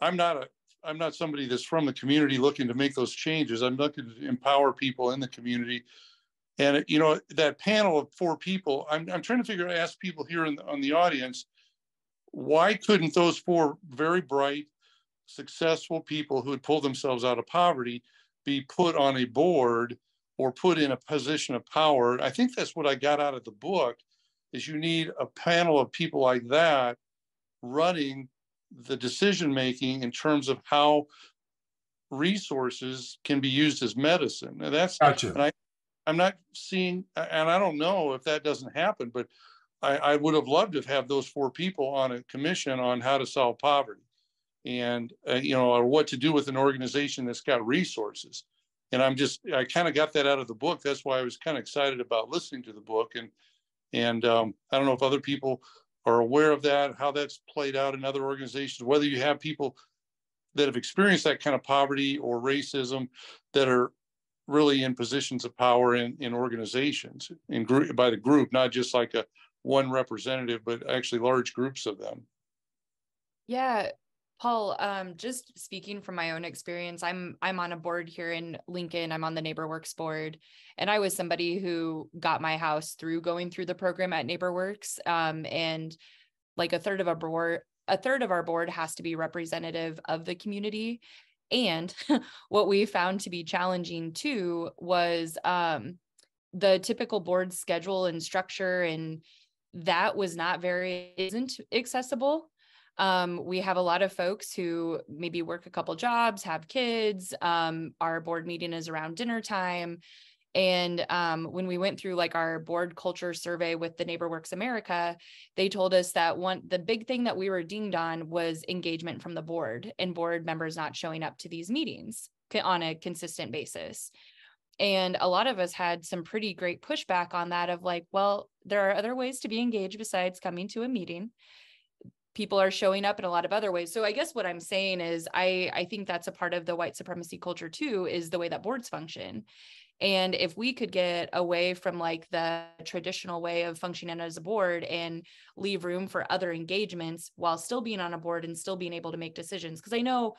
I'm not a I'm not somebody that's from the community looking to make those changes. I'm looking to empower people in the community. And you know that panel of four people, I'm I'm trying to figure out, ask people here in the, on the audience, why couldn't those four very bright, successful people who had pulled themselves out of poverty be put on a board or put in a position of power. I think that's what I got out of the book is you need a panel of people like that running the decision making in terms of how resources can be used as medicine. And that's gotcha. and I, I'm not seeing, and I don't know if that doesn't happen, but I, I would have loved to have those four people on a commission on how to solve poverty and uh, you know or what to do with an organization that's got resources and I'm just I kind of got that out of the book. That's why I was kind of excited about listening to the book, and and um, I don't know if other people are aware of that, how that's played out in other organizations, whether you have people that have experienced that kind of poverty or racism that are really in positions of power in, in organizations in group by the group, not just like a one representative, but actually large groups of them. Yeah, Paul, um, just speaking from my own experience, I'm I'm on a board here in Lincoln. I'm on the NeighborWorks board, and I was somebody who got my house through going through the program at NeighborWorks. Um, and like a third of our board, a third of our board has to be representative of the community. And what we found to be challenging too was um, the typical board schedule and structure, and that was not very isn't accessible um, we have a lot of folks who maybe work a couple jobs, have kids. Um, our board meeting is around dinner time. And um, when we went through like our board culture survey with the NeighborWorks America, they told us that one the big thing that we were dinged on was engagement from the board and board members not showing up to these meetings on a consistent basis. And a lot of us had some pretty great pushback on that of like, well, there are other ways to be engaged besides coming to a meeting. People are showing up in a lot of other ways. So i guess what i'm saying is i i think that's a part of the white supremacy culture too is the way that boards function and if we could get away from like the traditional way of functioning as a board and leave room for other engagements while still being on a board and still being able to make decisions because i know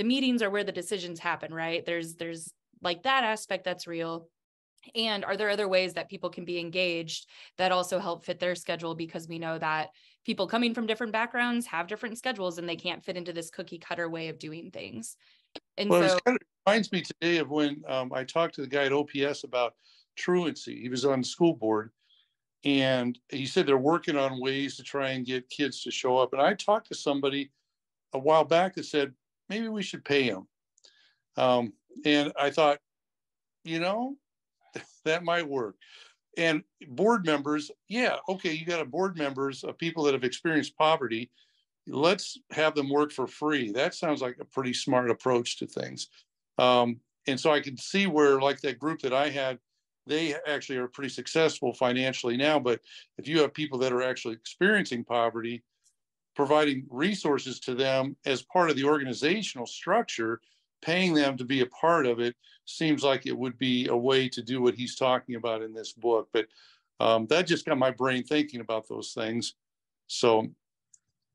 the meetings are where the decisions happen right? There's there's like that aspect that's real. And are there other ways that people can be engaged that also help fit their schedule? Because we know that people coming from different backgrounds have different schedules and they can't fit into this cookie cutter way of doing things. And well, so it kind of reminds me today of when um, I talked to the guy at OPS about truancy. He was on the school board and he said they're working on ways to try and get kids to show up. And I talked to somebody a while back that said, maybe we should pay them. Um, and I thought, you know, that might work and board members yeah okay you got a board members of people that have experienced poverty let's have them work for free that sounds like a pretty smart approach to things um, and so i can see where like that group that i had they actually are pretty successful financially now but if you have people that are actually experiencing poverty providing resources to them as part of the organizational structure paying them to be a part of it seems like it would be a way to do what he's talking about in this book. But um, that just got my brain thinking about those things. So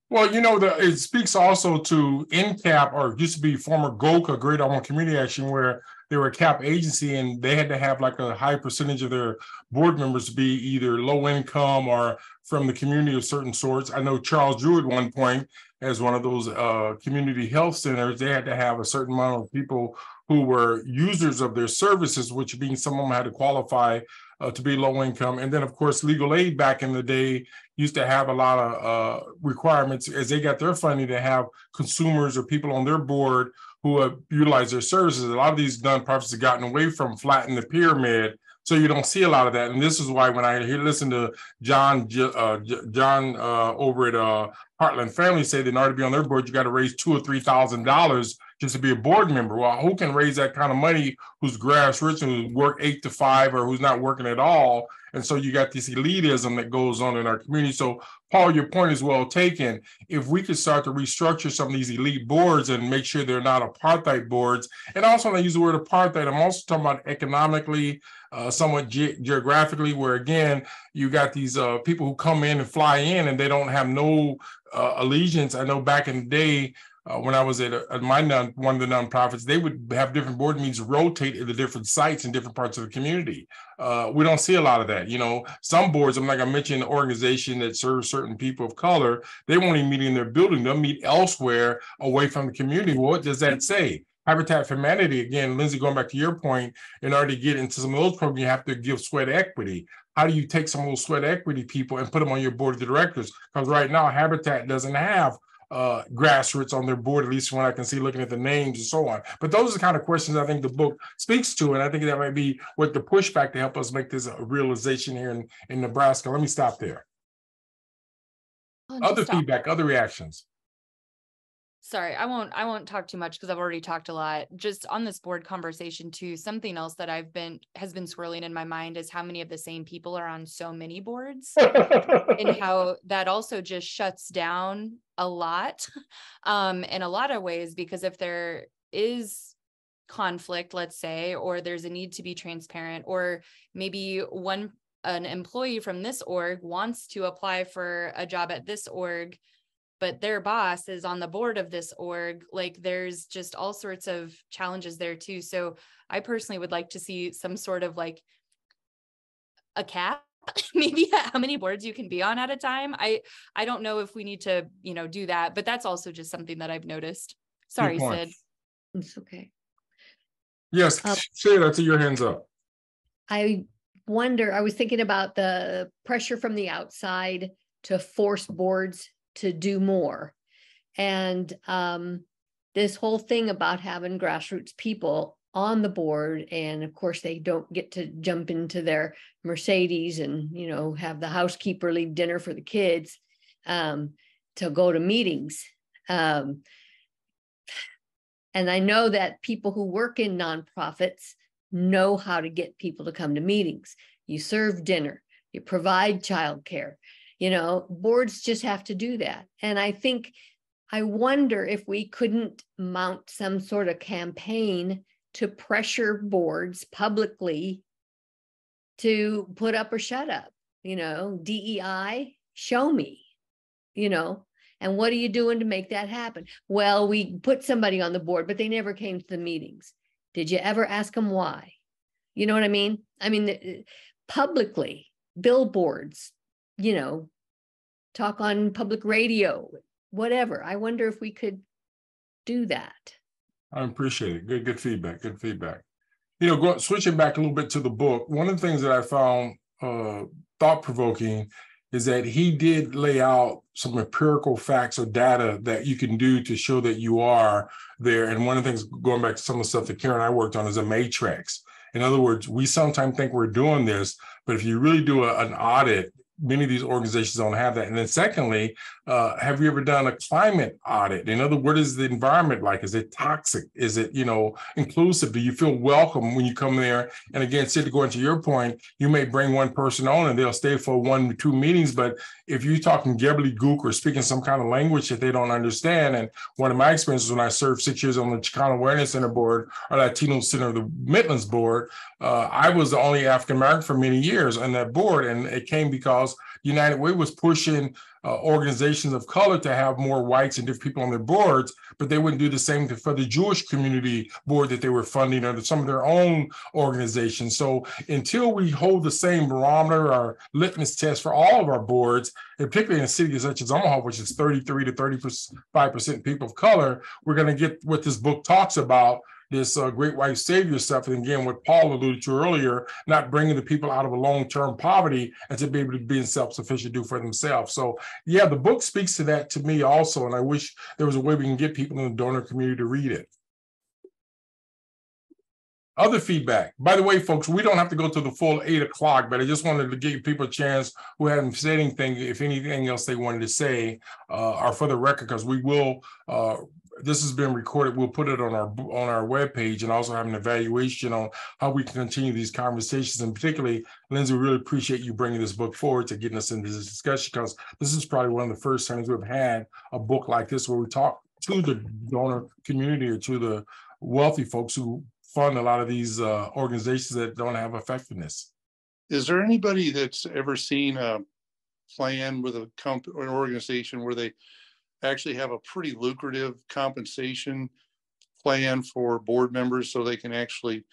Well, you know, the, it speaks also to ENCAP or used to be former GOCA, Greater Omaha Community Action, where they were a cap agency and they had to have like a high percentage of their board members to be either low income or from the community of certain sorts. I know Charles Drew at one point, as one of those uh, community health centers, they had to have a certain amount of people who were users of their services, which means some of them had to qualify uh, to be low income. And then, of course, legal aid back in the day used to have a lot of uh, requirements as they got their funding to have consumers or people on their board who have utilized their services. A lot of these nonprofits have gotten away from flattening the pyramid. So you don't see a lot of that, and this is why when I hear listen to John uh, John uh, over at uh, Heartland Family say that in order to be on their board, you got to raise two or three thousand dollars just to be a board member. Well, who can raise that kind of money who's grassroots and who work eight to five or who's not working at all? And so you got this elitism that goes on in our community. So, Paul, your point is well taken. If we could start to restructure some of these elite boards and make sure they're not apartheid boards, and also when I use the word apartheid, I'm also talking about economically, uh, somewhat ge- geographically, where again, you got these uh, people who come in and fly in and they don't have no uh, allegiance. I know back in the day, uh, when I was at, a, at my non, one of the nonprofits, they would have different board meetings rotate at the different sites in different parts of the community. Uh, we don't see a lot of that. You know, some boards, I'm like I mentioned, an organization that serves certain people of color, they won't even meet in their building. They'll meet elsewhere away from the community. What does that say? Habitat for Humanity, again, Lindsay, going back to your point, in order to get into some of those programs, you have to give sweat equity. How do you take some of those sweat equity people and put them on your board of directors? Because right now, Habitat doesn't have uh, grassroots on their board, at least when I can see looking at the names and so on. But those are the kind of questions I think the book speaks to. And I think that might be what the pushback to help us make this a realization here in, in Nebraska. Let me stop there. Oh, Other stop. feedback, other reactions. Sorry i won't i won't talk too much because i've already talked a lot. Just on this board conversation too something else that i've been has been swirling in my mind is how many of the same people are on so many boards and how that also just shuts down a lot um in a lot of ways because if there is conflict let's say or there's a need to be transparent or maybe one an employee from this org wants to apply for a job at this org but their boss is on the board of this org like there's just all sorts of challenges there too. So i personally would like to see some sort of like a cap maybe how many boards you can be on at a time. I i don't know if we need to you know do that but that's also just something that i've noticed. Sorry sid. It's okay. Yes, Uh, Sid, I see your hands up. I wonder, I was thinking about the pressure from the outside to force boards to do more. And um, this whole thing about having grassroots people on the board, and of course, they don't get to jump into their Mercedes and, you know, have the housekeeper leave dinner for the kids um, to go to meetings. Um, and I know that people who work in nonprofits know how to get people to come to meetings. You serve dinner, you provide childcare. You know, boards just have to do that. And I think, I wonder if we couldn't mount some sort of campaign to pressure boards publicly to put up or shut up. You know, DEI, show me, you know, and what are you doing to make that happen? Well, we put somebody on the board, but they never came to the meetings. Did you ever ask them why? You know what I mean? I mean, publicly, billboards, you know, talk on public radio, whatever. I wonder if we could do that. I appreciate it. Good, good feedback. Good feedback. You know, go, switching back a little bit to the book, one of the things that I found uh, thought provoking is that he did lay out some empirical facts or data that you can do to show that you are there. And one of the things, going back to some of the stuff that Karen and I worked on, is a matrix. In other words, we sometimes think we're doing this, but if you really do a, an audit, many of these organizations don't have that. And then secondly, uh, have you ever done a climate audit? In other, words, what is the environment like? Is it toxic? Is it, you know, inclusive? Do you feel welcome when you come there? And again, Sid, going to your point, you may bring one person on and they'll stay for one, two meetings. But if you're talking gobbledygook or speaking some kind of language that they don't understand, and one of my experiences when I served six years on the Chicano Awareness Center board or Latino Center of the Midlands board, uh, I was the only African American for many years on that board. And it came because United Way was pushing uh, organizations of color to have more whites and different people on their boards, but they wouldn't do the same for the Jewish community board that they were funding or some of their own organizations. So until we hold the same barometer or litmus test for all of our boards, and particularly in a city such as Omaha, which is 33 to 35% people of color, we're going to get what this book talks about this uh, great white savior stuff. And again, what Paul alluded to earlier, not bringing the people out of a long term poverty and to be able to be self sufficient, do for themselves. So, yeah, the book speaks to that to me also. And I wish there was a way we can get people in the donor community to read it. Other feedback. By the way, folks, we don't have to go to the full eight o'clock, but I just wanted to give people a chance who hadn't said anything, if anything else they wanted to say, uh, or for the record, because we will uh, this has been recorded. We'll put it on our on our webpage and also have an evaluation on how we can continue these conversations. And particularly, Lindsay, we really appreciate you bringing this book forward to getting us into this discussion because this is probably one of the first times we've had a book like this where we talk to the donor community or to the wealthy folks who fund a lot of these uh, organizations that don't have effectiveness. Is there anybody that's ever seen a plan with a company or an organization where they actually have a pretty lucrative compensation plan for board members so they can actually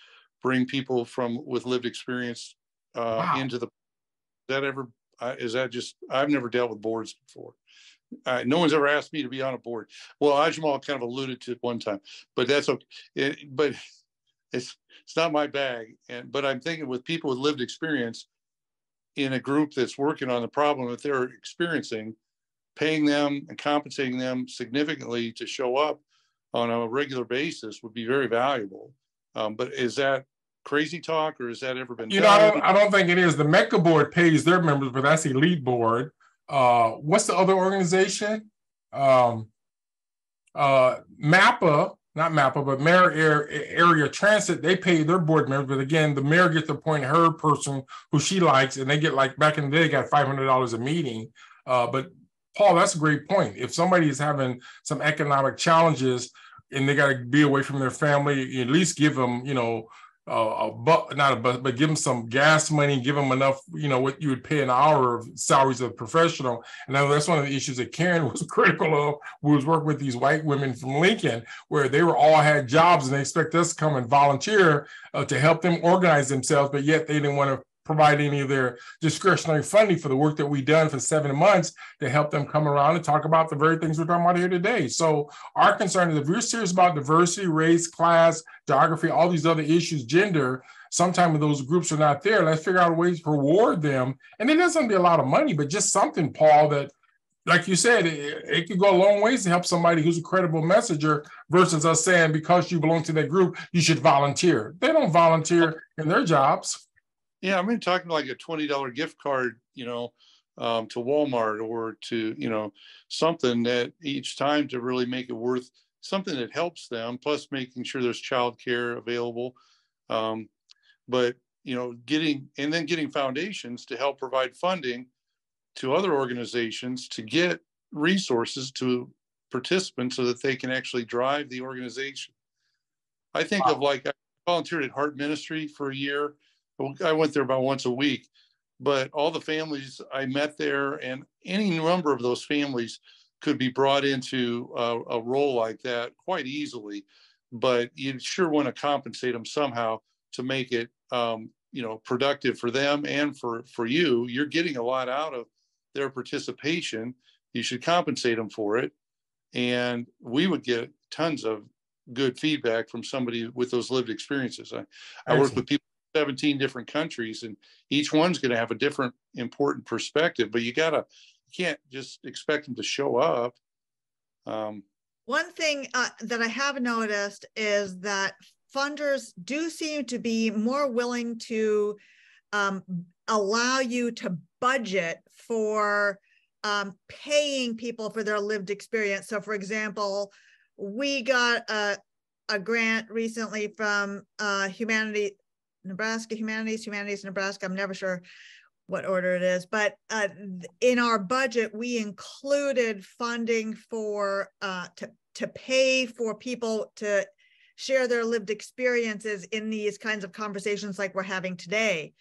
bring people from with lived experience uh, wow. into the that ever uh, is that just i've never dealt with boards before. Uh, no one's ever asked me to be on a board. Well ajmal kind of alluded to it one time but that's okay. It, but it's it's not my bag and but i'm thinking with people with lived experience in a group that's working on the problem that they're experiencing paying them and compensating them significantly to show up on a regular basis would be very valuable. Um, but is that crazy talk or has that ever been you done? know I don't, I don't, think it is the MECA board pays their members but that's the elite board uh, what's the other organization um, uh, MAPA not MAPA but Metro Area Transit they pay their board members but again the mayor gets to appoint her person who she likes and they get like back in the day they got $500 a meeting uh, but Paul, that's a great point. If somebody is having some economic challenges and they got to be away from their family, at least give them, you know, uh, a but not a but, but give them some gas money, give them enough, you know, what you would pay an hour of salaries of a professional. And that's one of the issues that Karen was critical of. We was working with these white women from Lincoln, where they were all had jobs and they expect us to come and volunteer uh, to help them organize themselves, but yet they didn't want to provide any of their discretionary funding for the work that we've done for seven months to help them come around and talk about the very things we're talking about here today. So our concern is if we're serious about diversity, race, class, geography, all these other issues, gender, sometime when those groups are not there, let's figure out a ways to reward them. And it doesn't be a lot of money, but just something, Paul, that like you said, it, it, could go a long ways to help somebody who's a credible messenger versus us saying because you belong to that group, you should volunteer. They don't volunteer in their jobs. Yeah, I mean talking like a twenty dollar gift card, you know, um, to Walmart or to you know something that each time to really make it worth something that helps them. Plus, making sure there's childcare available, um, but you know, getting and then getting foundations to help provide funding to other organizations to get resources to participants so that they can actually drive the organization. I think wow. of like I volunteered at Heart Ministry for a year I went there about once a week, but all the families I met there and any number of those families could be brought into a, a role like that quite easily. But you sure want to compensate them somehow to make it, um, you know, productive for them and for for you. You're getting a lot out of their participation. You should compensate them for it, and we would get tons of good feedback from somebody with those lived experiences. I, I work with people 17 different countries and each one's going to have a different important perspective but you gotta you can't just expect them to show up um, one thing uh, that i have noticed is that funders do seem to be more willing to um, allow you to budget for um, paying people for their lived experience. So for example, we got a, a grant recently from uh, Humanity, Nebraska Humanities, Humanities Nebraska. I'm never sure what order it is, but uh, in our budget, we included funding for uh, to to pay for people to share their lived experiences in these kinds of conversations like we're having today.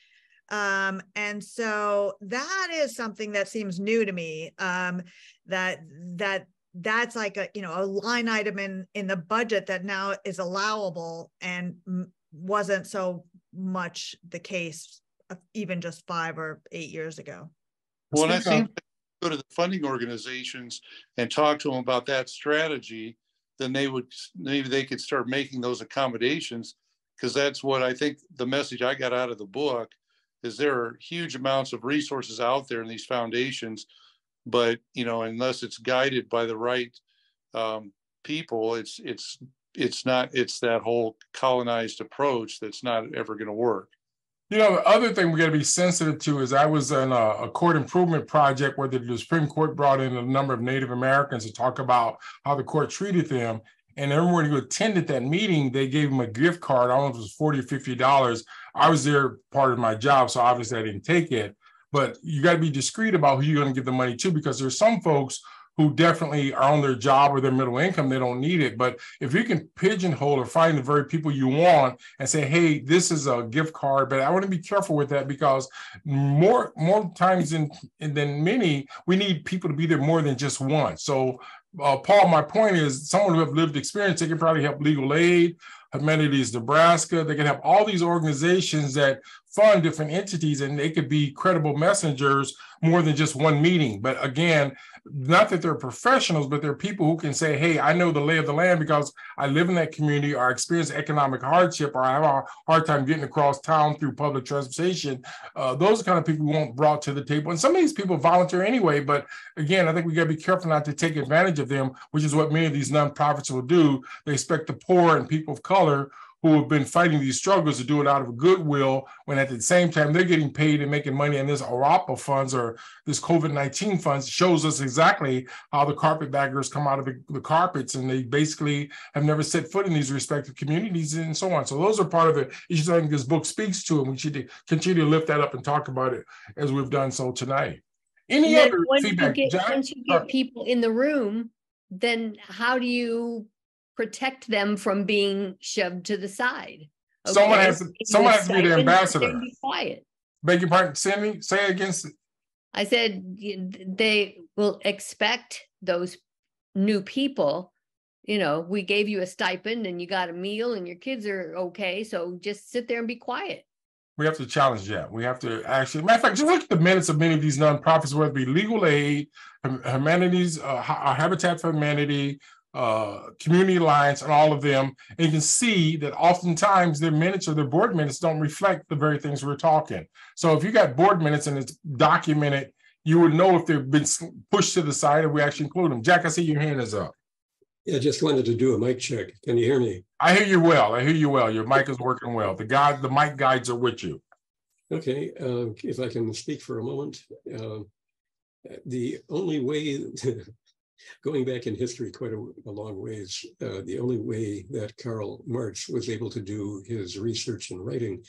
Um, and so that is something that seems new to me. Um, that that that's like a you know a line item in in the budget that now is allowable and wasn't so much the case even just five or eight years ago. Well, I think go to the funding organizations and talk to them about that strategy, then they would maybe they could start making those accommodations because that's what I think the message I got out of the book is there are huge amounts of resources out there in these foundations, but you know unless it's guided by the right um, people, it's it's it's not it's that whole colonized approach that's not ever going to work. You know, the other thing we got to be sensitive to is I was in a, a, court improvement project where the Supreme Court brought in a number of Native Americans to talk about how the court treated them. And everyone who attended that meeting, they gave them a gift card. I don't know if it was 40 or 50 dollars. I was there part of my job, so obviously I didn't take it. But you got to be discreet about who you're going to give the money to because there's some folks who definitely are on their job or their middle income, they don't need it. But if you can pigeonhole or find the very people you want and say, hey, this is a gift card, but I want to be careful with that because more more times than than many, we need people to be there more than just one. So uh, Paul, my point is someone who have lived experience, they can probably help legal aid, Humanities Nebraska. They can have all these organizations that fund different entities and they could be credible messengers more than just one meeting. But again, not that they're professionals, but they're people who can say, hey, I know the lay of the land because I live in that community or I experience economic hardship or I have a hard time getting across town through public transportation. Uh, those kind of people we want brought to the table. And some of these people volunteer anyway. But again, I think we got to be careful not to take advantage of them, which is what many of these nonprofits will do. They expect the poor and people of color who have been fighting these struggles to do it out of goodwill when at the same time they're getting paid and making money and this ARPA funds or this COVID-19 funds shows us exactly how the carpetbaggers come out of the, the, carpets and they basically have never set foot in these respective communities and so on. So those are part of the issues I think this book speaks to and we should continue to lift that up and talk about it as we've done so tonight. Any other once feedback? You get, once you get uh, people in the room, then how do you protect them from being shoved to the side. Okay? Someone has to, someone has to be the ambassador. Be quiet. Beg your pardon, Cindy, say against. I said they will expect those new people. You know, we gave you a stipend and you got a meal and your kids are okay. So just sit there and be quiet. We have to challenge that. We have to actually, matter of fact, just look at the minutes of many of these nonprofits, whether it be legal aid, humanities, uh, Habitat for Humanity, uh, community alliance and all of them and you can see that oftentimes their minutes or their board minutes don't reflect the very things we're talking. So if you got board minutes and it's documented you would know if they've been pushed to the side and we actually include them. Jack i see your hand is up. Yeah just wanted to do a mic check. Can you hear me? I hear you well. I hear you well. Your mic is working well. The guide the mic guides are with you. Okay uh, if i can speak for a moment uh, the only way going back in history quite a, a long ways, uh, the only way that Karl Marx was able to do his research and writing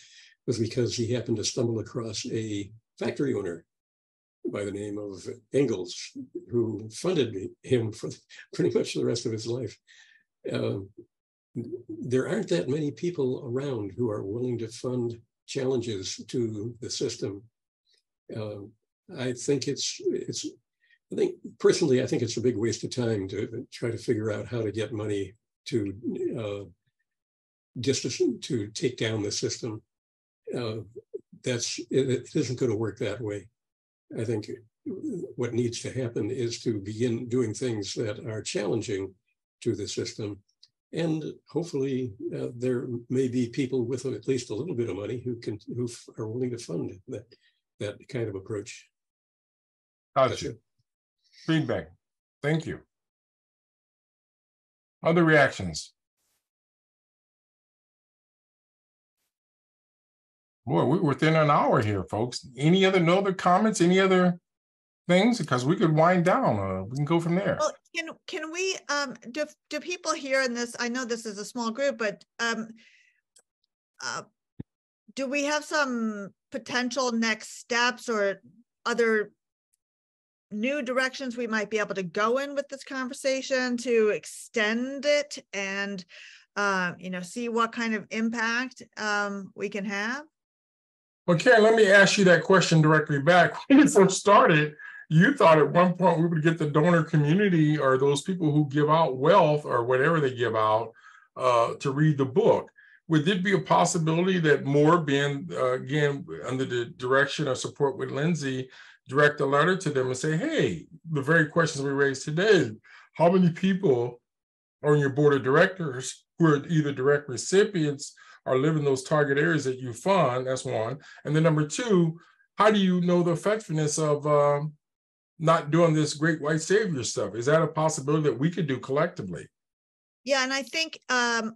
was because he happened to stumble across a factory owner by the name of Engels, who funded him for pretty much the rest of his life. Uh, there aren't that many people around who are willing to fund challenges to the system. Uh, I think it's it's I think personally, I think it's a big waste of time to try to figure out how to get money to uh, just to take down the system. Uh, that's it, it isn't going to work that way. I think what needs to happen is to begin doing things that are challenging to the system, and hopefully uh, there may be people with at least a little bit of money who can who are willing to fund that that kind of approach. Gotcha feedback. Thank you. Other reactions? Boy, we're within an hour here, folks. Any other no other comments? Any other things? Because we could wind down, uh, we can go from there. Well, can, can we, um, do, do people here in this, I know this is a small group, but, um, uh, do we have some potential next steps or other new directions we might be able to go in with this conversation to extend it and, uh, you know, see what kind of impact, um, we can have? Well, Karen, let me ask you that question directly back. When you first started, you thought at one point we would get the donor community or those people who give out wealth or whatever they give out uh, to read the book. Would it be a possibility that more being, uh, again, under the direction or support with Lindsay, direct a letter to them and say, hey, the very questions we raised today, how many people on your board of directors who are either direct recipients or live in those target areas that you fund? That's one. And then number two, how do you know the effectiveness of um, not doing this great white savior stuff? Is that a possibility that we could do collectively? Yeah, and I think, um,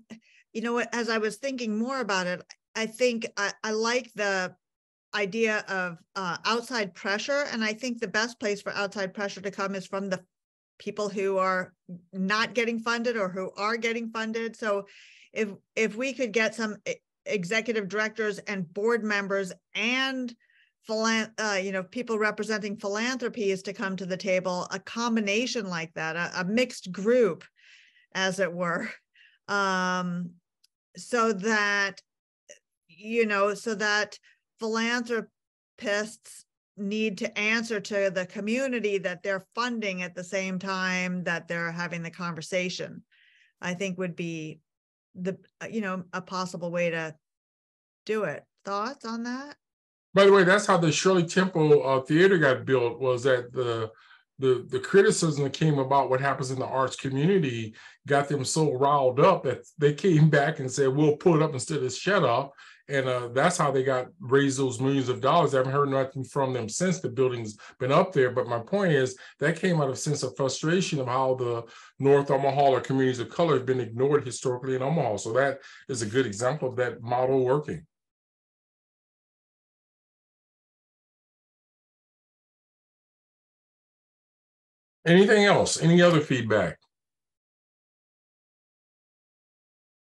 you know, as I was thinking more about it, I think I, I like the idea of uh, outside pressure. And I think the best place for outside pressure to come is from the people who are not getting funded or who are getting funded. So if if we could get some executive directors and board members and uh, you know people representing philanthropies to come to the table, a combination like that, a, a mixed group, as it were, um, so that you know, so that philanthropists need to answer to the community that they're funding at the same time that they're having the conversation. I think would be the you know a possible way to do it. Thoughts on that? By the way, that's how the Shirley Temple uh, Theater got built. Was that the the the criticism that came about what happens in the arts community got them so riled up that they came back and said, "We'll pull it up instead of shut up." And uh, that's how they got raised those millions of dollars. I haven't heard nothing from them since the building's been up there. But my point is that came out of sense of frustration of how the North Omaha or communities of color have been ignored historically in Omaha. So that is a good example of that model working. Anything else? Any other feedback?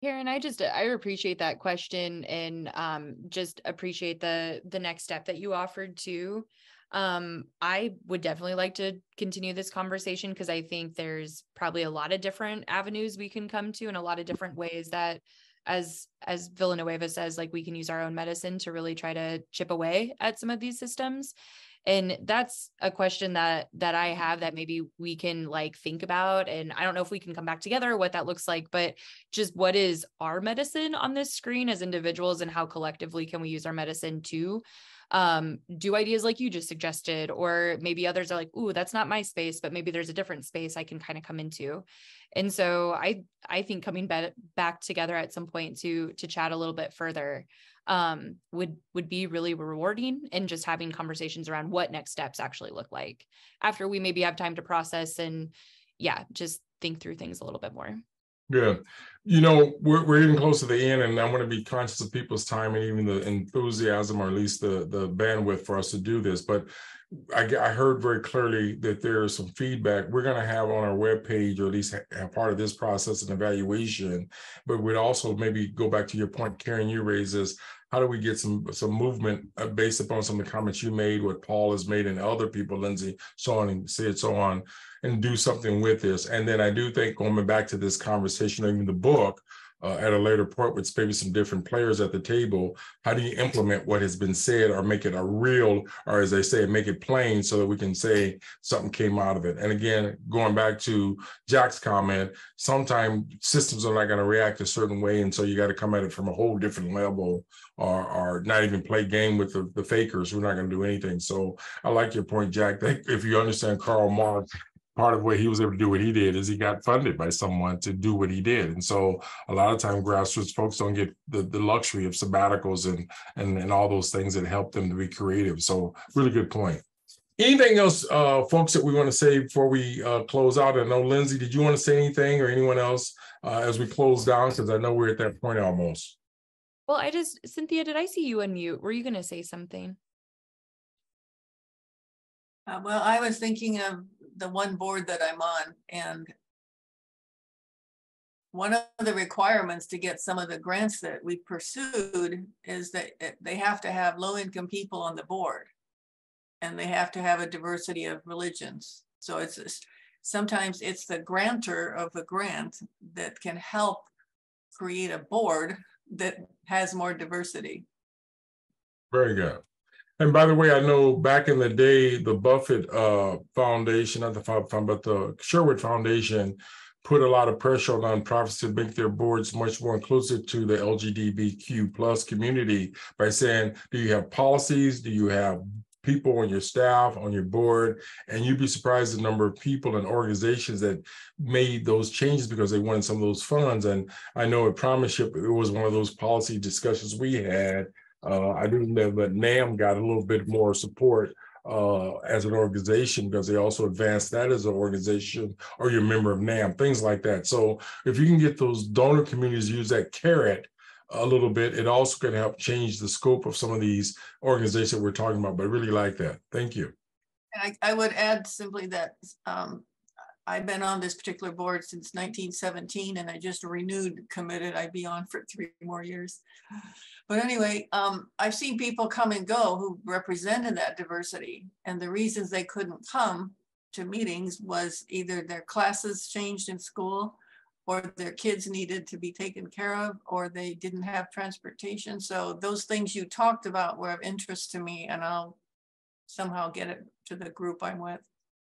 Karen, I just I appreciate that question and um just appreciate the the next step that you offered too. Um I would definitely like to continue this conversation because I think there's probably a lot of different avenues we can come to and a lot of different ways that as as Villanueva says like we can use our own medicine to really try to chip away at some of these systems and that's a question that that i have that maybe we can like think about and i don't know if we can come back together what that looks like but just what is our medicine on this screen as individuals and how collectively can we use our medicine to um, do ideas like you just suggested or maybe others are like ooh that's not my space but maybe there's a different space i can kind of come into. And so i i think coming back back together at some point to to chat a little bit further um, would would be really rewarding and just having conversations around what next steps actually look like after we maybe have time to process and yeah just think through things a little bit more. Yeah. You know we're, we're getting close to the end and i want to be conscious of people's time and even the enthusiasm or at least the the bandwidth for us to do this. But I, I heard very clearly that there is some feedback we're going to have on our webpage, or at least have part of this process and evaluation. But we'd also maybe go back to your point, Karen, you raises how do we get some some movement uh, based upon some of the comments you made, what Paul has made, and other people, Lindsay, so on and said so on, and do something with this. And then I do think going back to this conversation, even the book, uh, at a later point with maybe some different players at the table how do you implement what has been said or make it a real or as they say make it plain so that we can say something came out of it? And again going back to jack's comment sometimes systems are not going to react a certain way and so you got to come at it from a whole different level or, or not even play game with the, the fakers We're not going to do anything. So i like your point jack that if you understand karl marx part of what he was able to do what he did is he got funded by someone to do what he did. And so a lot of time grassroots folks don't get the, the luxury of sabbaticals and, and and all those things that help them to be creative. So really good point. Anything else uh folks that we want to say before we uh close out? I know lindsay did you want to say anything or anyone else uh, as we close down? Because i know we're at that point almost. Well i just cynthia did i see you unmute? Were you going to say something? Uh, well, I was thinking of the one board that I'm on and one of the requirements to get some of the grants that we pursued is that they have to have low income people on the board. And they have to have a diversity of religions. So it's, sometimes it's the grantor of a grant that can help create a board that has more diversity. Very good. And by the way, I know back in the day, the Buffett uh Foundation, not the Fund, but the Sherwood Foundation put a lot of pressure on nonprofits to make their boards much more inclusive to the LGBTQ plus community by saying, do you have policies? Do you have people on your staff, on your board? And you'd be surprised the number of people and organizations that made those changes because they wanted some of those funds. And I know at PromiseShip, it was one of those policy discussions we had uh, I do know that NAM got a little bit more support uh, as an organization because they also advanced that as an organization or you're a member of NAM, things like that. So if you can get those donor communities use that carrot a little bit, it also can help change the scope of some of these organizations we're talking about. But I really like that. Thank you. I, I would add simply that um, I've been on this particular board since 1917 and I just renewed committed I'd be on for three more years. But anyway, um, I've seen people come and go who represented that diversity and the reasons they couldn't come to meetings was either their classes changed in school or their kids needed to be taken care of or they didn't have transportation. So those things you talked about were of interest to me and I'll somehow get it to the group I'm with.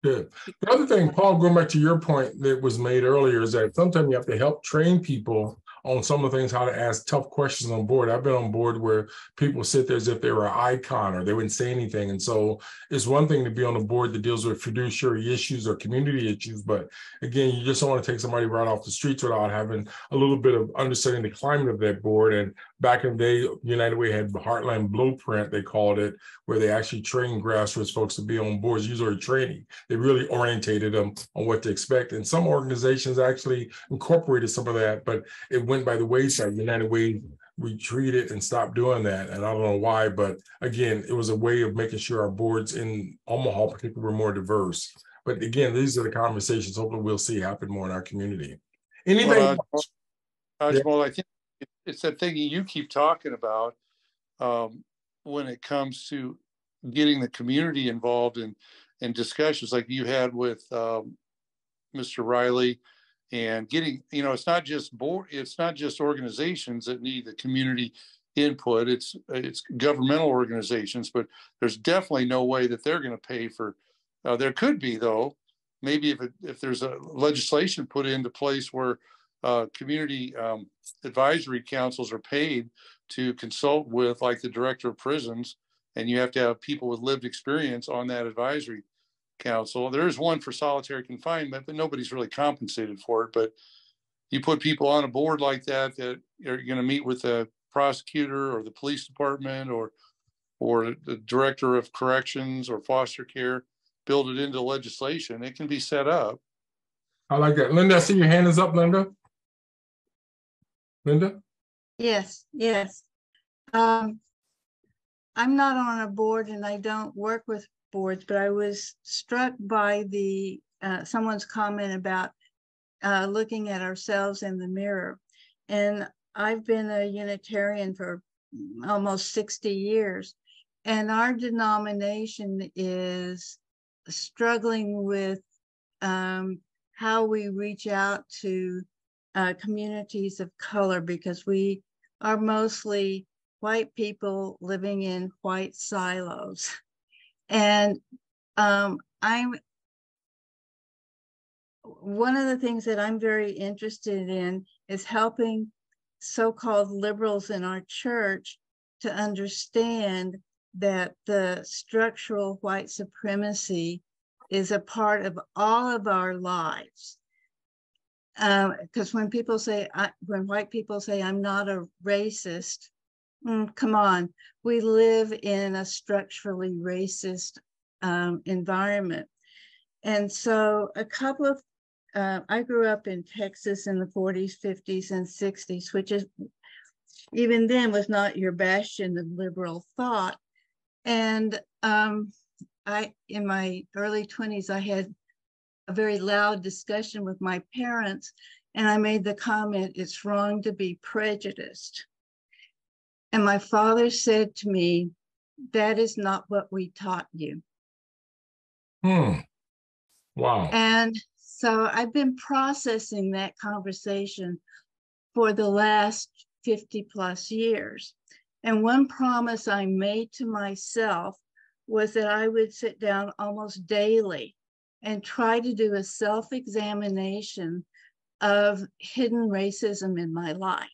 Good. The other thing, Paul, going back to your point that was made earlier, is that sometimes you have to help train people on some of the things how to ask tough questions on board. I've been on board where people sit there as if they were an icon or they wouldn't say anything. And so it's one thing to be on a board that deals with fiduciary issues or community issues, but again, you just don't want to take somebody right off the streets without having a little bit of understanding the climate of that board. And back in the day, United Way had the Heartland Blueprint, they called it, where they actually trained grassroots folks to be on boards, usually training. They really orientated them on what to expect. And some organizations actually incorporated some of that, but it went by the wayside. United Way retreated and stopped doing that. And I don't know why, but again, it was a way of making sure our boards in Omaha particularly were more diverse. But again, these are the conversations hopefully we'll see happen more in our community. Anything? Well, uh, Yeah. Jamal, I think it's that thing you keep talking about um, when it comes to getting the community involved in in discussions like you had with um, Mr. Riley and getting, you know, it's not just board, it's not just organizations that need the community input. It's it's governmental organizations, but there's definitely no way that they're going to pay for. Uh, there could be though, maybe if it, if there's a legislation put into place where uh, community um, advisory councils are paid to consult with like the director of prisons and you have to have people with lived experience on that advisory council there is one for solitary confinement but nobody's really compensated for it but you put people on a board like that that are going to meet with the prosecutor or the police department or or the director of corrections or foster care build it into legislation it can be set up I like that. Linda, I see your hand is up, Linda. Linda? Yes, yes. Um, I'm not on a board and I don't work with boards, but I was struck by the, uh, someone's comment about uh, looking at ourselves in the mirror. And I've been a Unitarian for almost 60 years. And our denomination is struggling with um, how we reach out to uh, communities of color because we are mostly white people living in white silos. And um, I'm one of the things that I'm very interested in is helping so-called liberals in our church to understand that the structural white supremacy is a part of all of our lives because um, when people say I, when white people say i'm not a racist mm, come on. We live in a structurally racist um, environment. And so a couple of uh, i grew up in texas in the 40s 50s and 60s which is even then was not your bastion of liberal thought. And um, I, in my early 20s, I had a very loud discussion with my parents, and I made the comment, it's wrong to be prejudiced. And my father said to me, that is not what we taught you. Hmm. Wow. And so I've been processing that conversation for the last 50 plus years. And one promise I made to myself was that I would sit down almost daily and try to do a self examination of hidden racism in my life.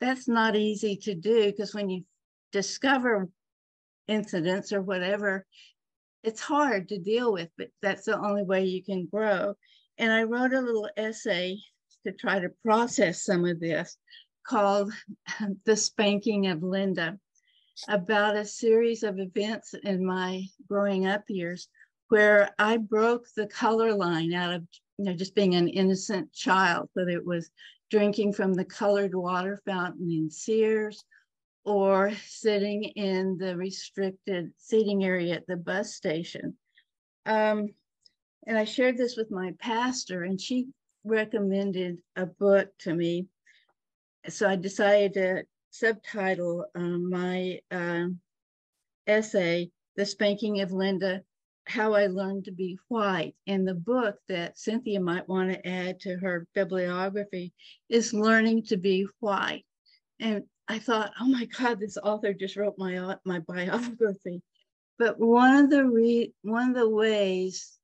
That's not easy to do because when you discover incidents or whatever, it's hard to deal with, but that's the only way you can grow. And I wrote a little essay to try to process some of this called The Spanking of Linda about a series of events in my growing up years where I broke the color line out of you know just being an innocent child, whether it was drinking from the colored water fountain in Sears or sitting in the restricted seating area at the bus station. Um, and I shared this with my pastor, and she recommended a book to me. So I decided to subtitle um, my uh, essay, The Spanking of Linda How I Learned to Be White. And the book that Cynthia might want to add to her bibliography is Learning to Be White. And I thought, oh my God, this author just wrote my my biography. But one of the re- one of the ways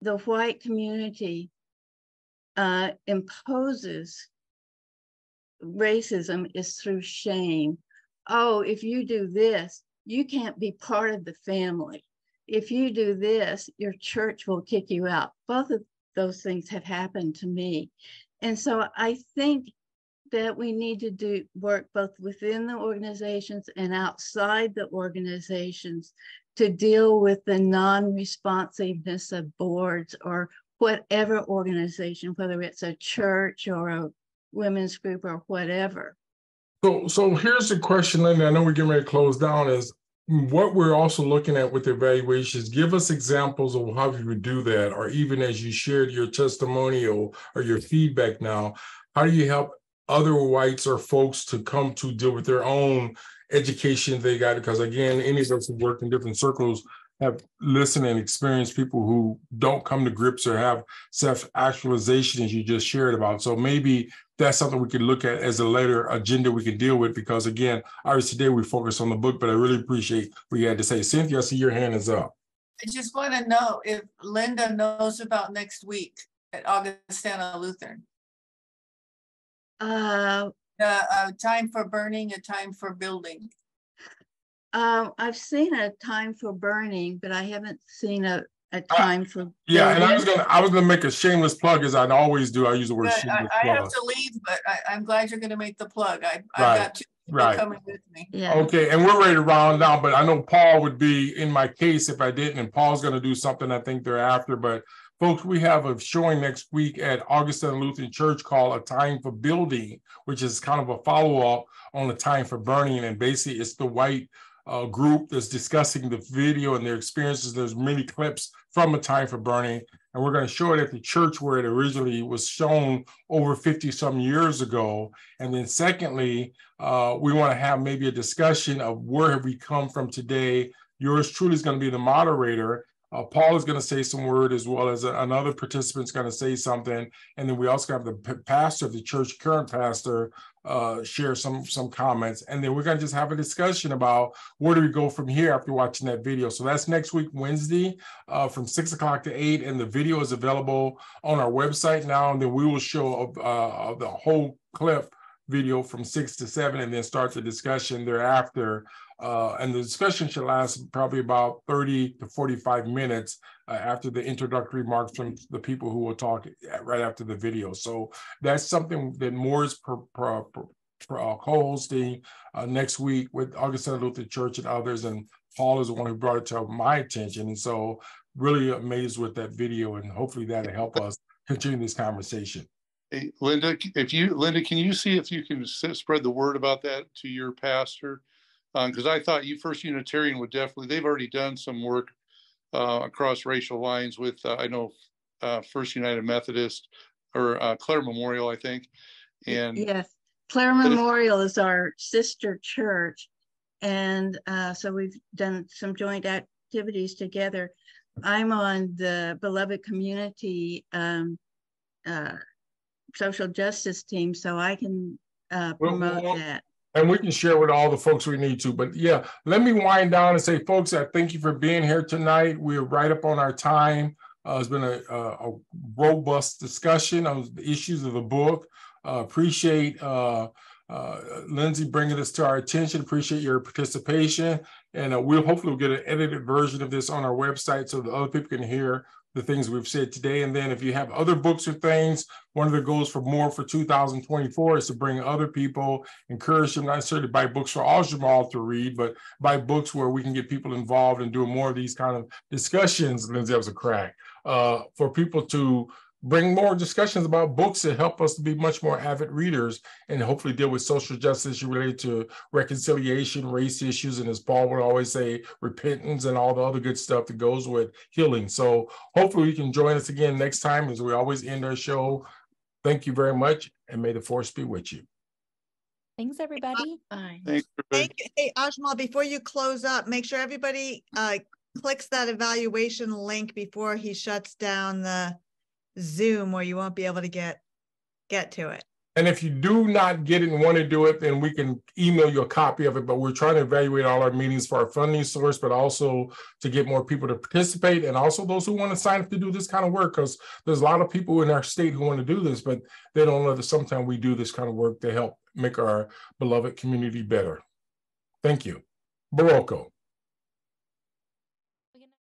the white community uh, imposes racism is through shame. Oh, if you do this, you can't be part of the family. If you do this, your church will kick you out. Both of those things have happened to me. And so I think that we need to do work both within the organizations and outside the organizations to deal with the non-responsiveness of boards or whatever organization, whether it's a church or a women's group or whatever. So, so here's the question, Linda. I know we're getting ready to close down. Is what we're also looking at with evaluations. Give us examples of how you would do that, or even as you shared your testimonial or your feedback now, how do you help other whites or folks to come to deal with their own education they got? Because again, any of us who work in different circles have listened and experienced people who don't come to grips or have self-actualization as you just shared about. So maybe that's something we could look at as a later agenda we can deal with because again, obviously today we focus on the book, but I really appreciate what you had to say. Cynthia, I see your hand is up. I just want to know if Linda knows about next week at Augustana Lutheran. Uh, uh, a time for burning, a time for building. Um, I've seen a time for burning, but I haven't seen a, a time uh, for. Yeah, and I was gonna I was gonna make a shameless plug as I always do. I use the word but shameless I, I have to leave, but I, am glad you're gonna make the plug. I, I've right. got two right. coming with me. Yeah. Okay, and we're ready to round down, but I know Paul would be in my case if I didn't, and Paul's gonna do something I think thereafter, but Folks, we have a showing next week at Augustana Lutheran Church called A Time for Building, which is kind of a follow up on A Time for Burning. And basically, it's the white uh, group that's discussing the video and their experiences. There's many clips from A Time for Burning, and we're going to show it at the church where it originally was shown over 50 some years ago. And then, secondly, uh, we want to have maybe a discussion of where have we come from today. Yours truly is going to be the moderator, uh, Paul is going to say some word as well as another participant is going to say something, and then we also have the pastor of the church, current pastor, uh, share some some comments, and then we're going to just have a discussion about where do we go from here after watching that video. So that's next week Wednesday uh, from six o'clock to eight, and the video is available on our website now, and then we will show uh, the whole clip video from six to seven, and then start the discussion thereafter uh, and the discussion should last probably about 30 to 45 minutes uh, after the introductory remarks from the people who will talk right after the video. So that's something that MORE's per, per, per, uh, co-hosting uh, next week with Augustana Lutheran Church and others. And Paul is the one who brought it to my attention. And so really amazed with that video and hopefully that'll help us continue this conversation. Hey, Linda, if you, Linda, can you see if you can spread the word about that to your pastor? Because I thought you First Unitarian would definitely, they've already done some work uh, across racial lines with, uh, I know, uh, First United Methodist or uh, Clair Memorial, I think. And Yes, if- Memorial is our sister church. And uh, so we've done some joint activities together. I'm on the Beloved Community um, uh, Social Justice Team, so I can uh, Well, promote well, that. And we can share with all the folks we need to. But yeah, let me wind down and say, folks, I thank you for being here tonight. We're right up on our time. Uh, it's been a, a, a robust discussion on the issues of the book. Uh, appreciate uh, uh, Lindsay bringing this to our attention. Appreciate your participation. And uh, we'll hopefully get an edited version of this on our website so that other people can hear the things we've said today. And then if you have other books or things, one of the goals for more for 2024 is to bring other people, encourage them not necessarily to buy books for all Jamal to read, but buy books where we can get people involved and doing more of these kind of discussions. Lindsay, that was a crack. Uh, for people to bring more discussions about books that help us to be much more avid readers and hopefully deal with social justice related to reconciliation, race issues, and as Paul would always say, repentance and all the other good stuff that goes with healing. So hopefully you can join us again next time as we always end our show. Thank you very much and may the force be with you. Thanks, everybody. Bye. thanks. everybody. Thank you. Hey, Ajmal, before you close up, make sure everybody uh clicks that evaluation link before he shuts down the Zoom where you won't be able to get get to it. And if you do not get it and want to do it, then we can email you a copy of it. But we're trying to evaluate all our meetings for our funding source, but also to get more people to participate and also those who want to sign up to do this kind of work. Because there's a lot of people in our state who want to do this, but they don't know that sometimes we do this kind of work to help make our beloved community better. Thank you. Barocco.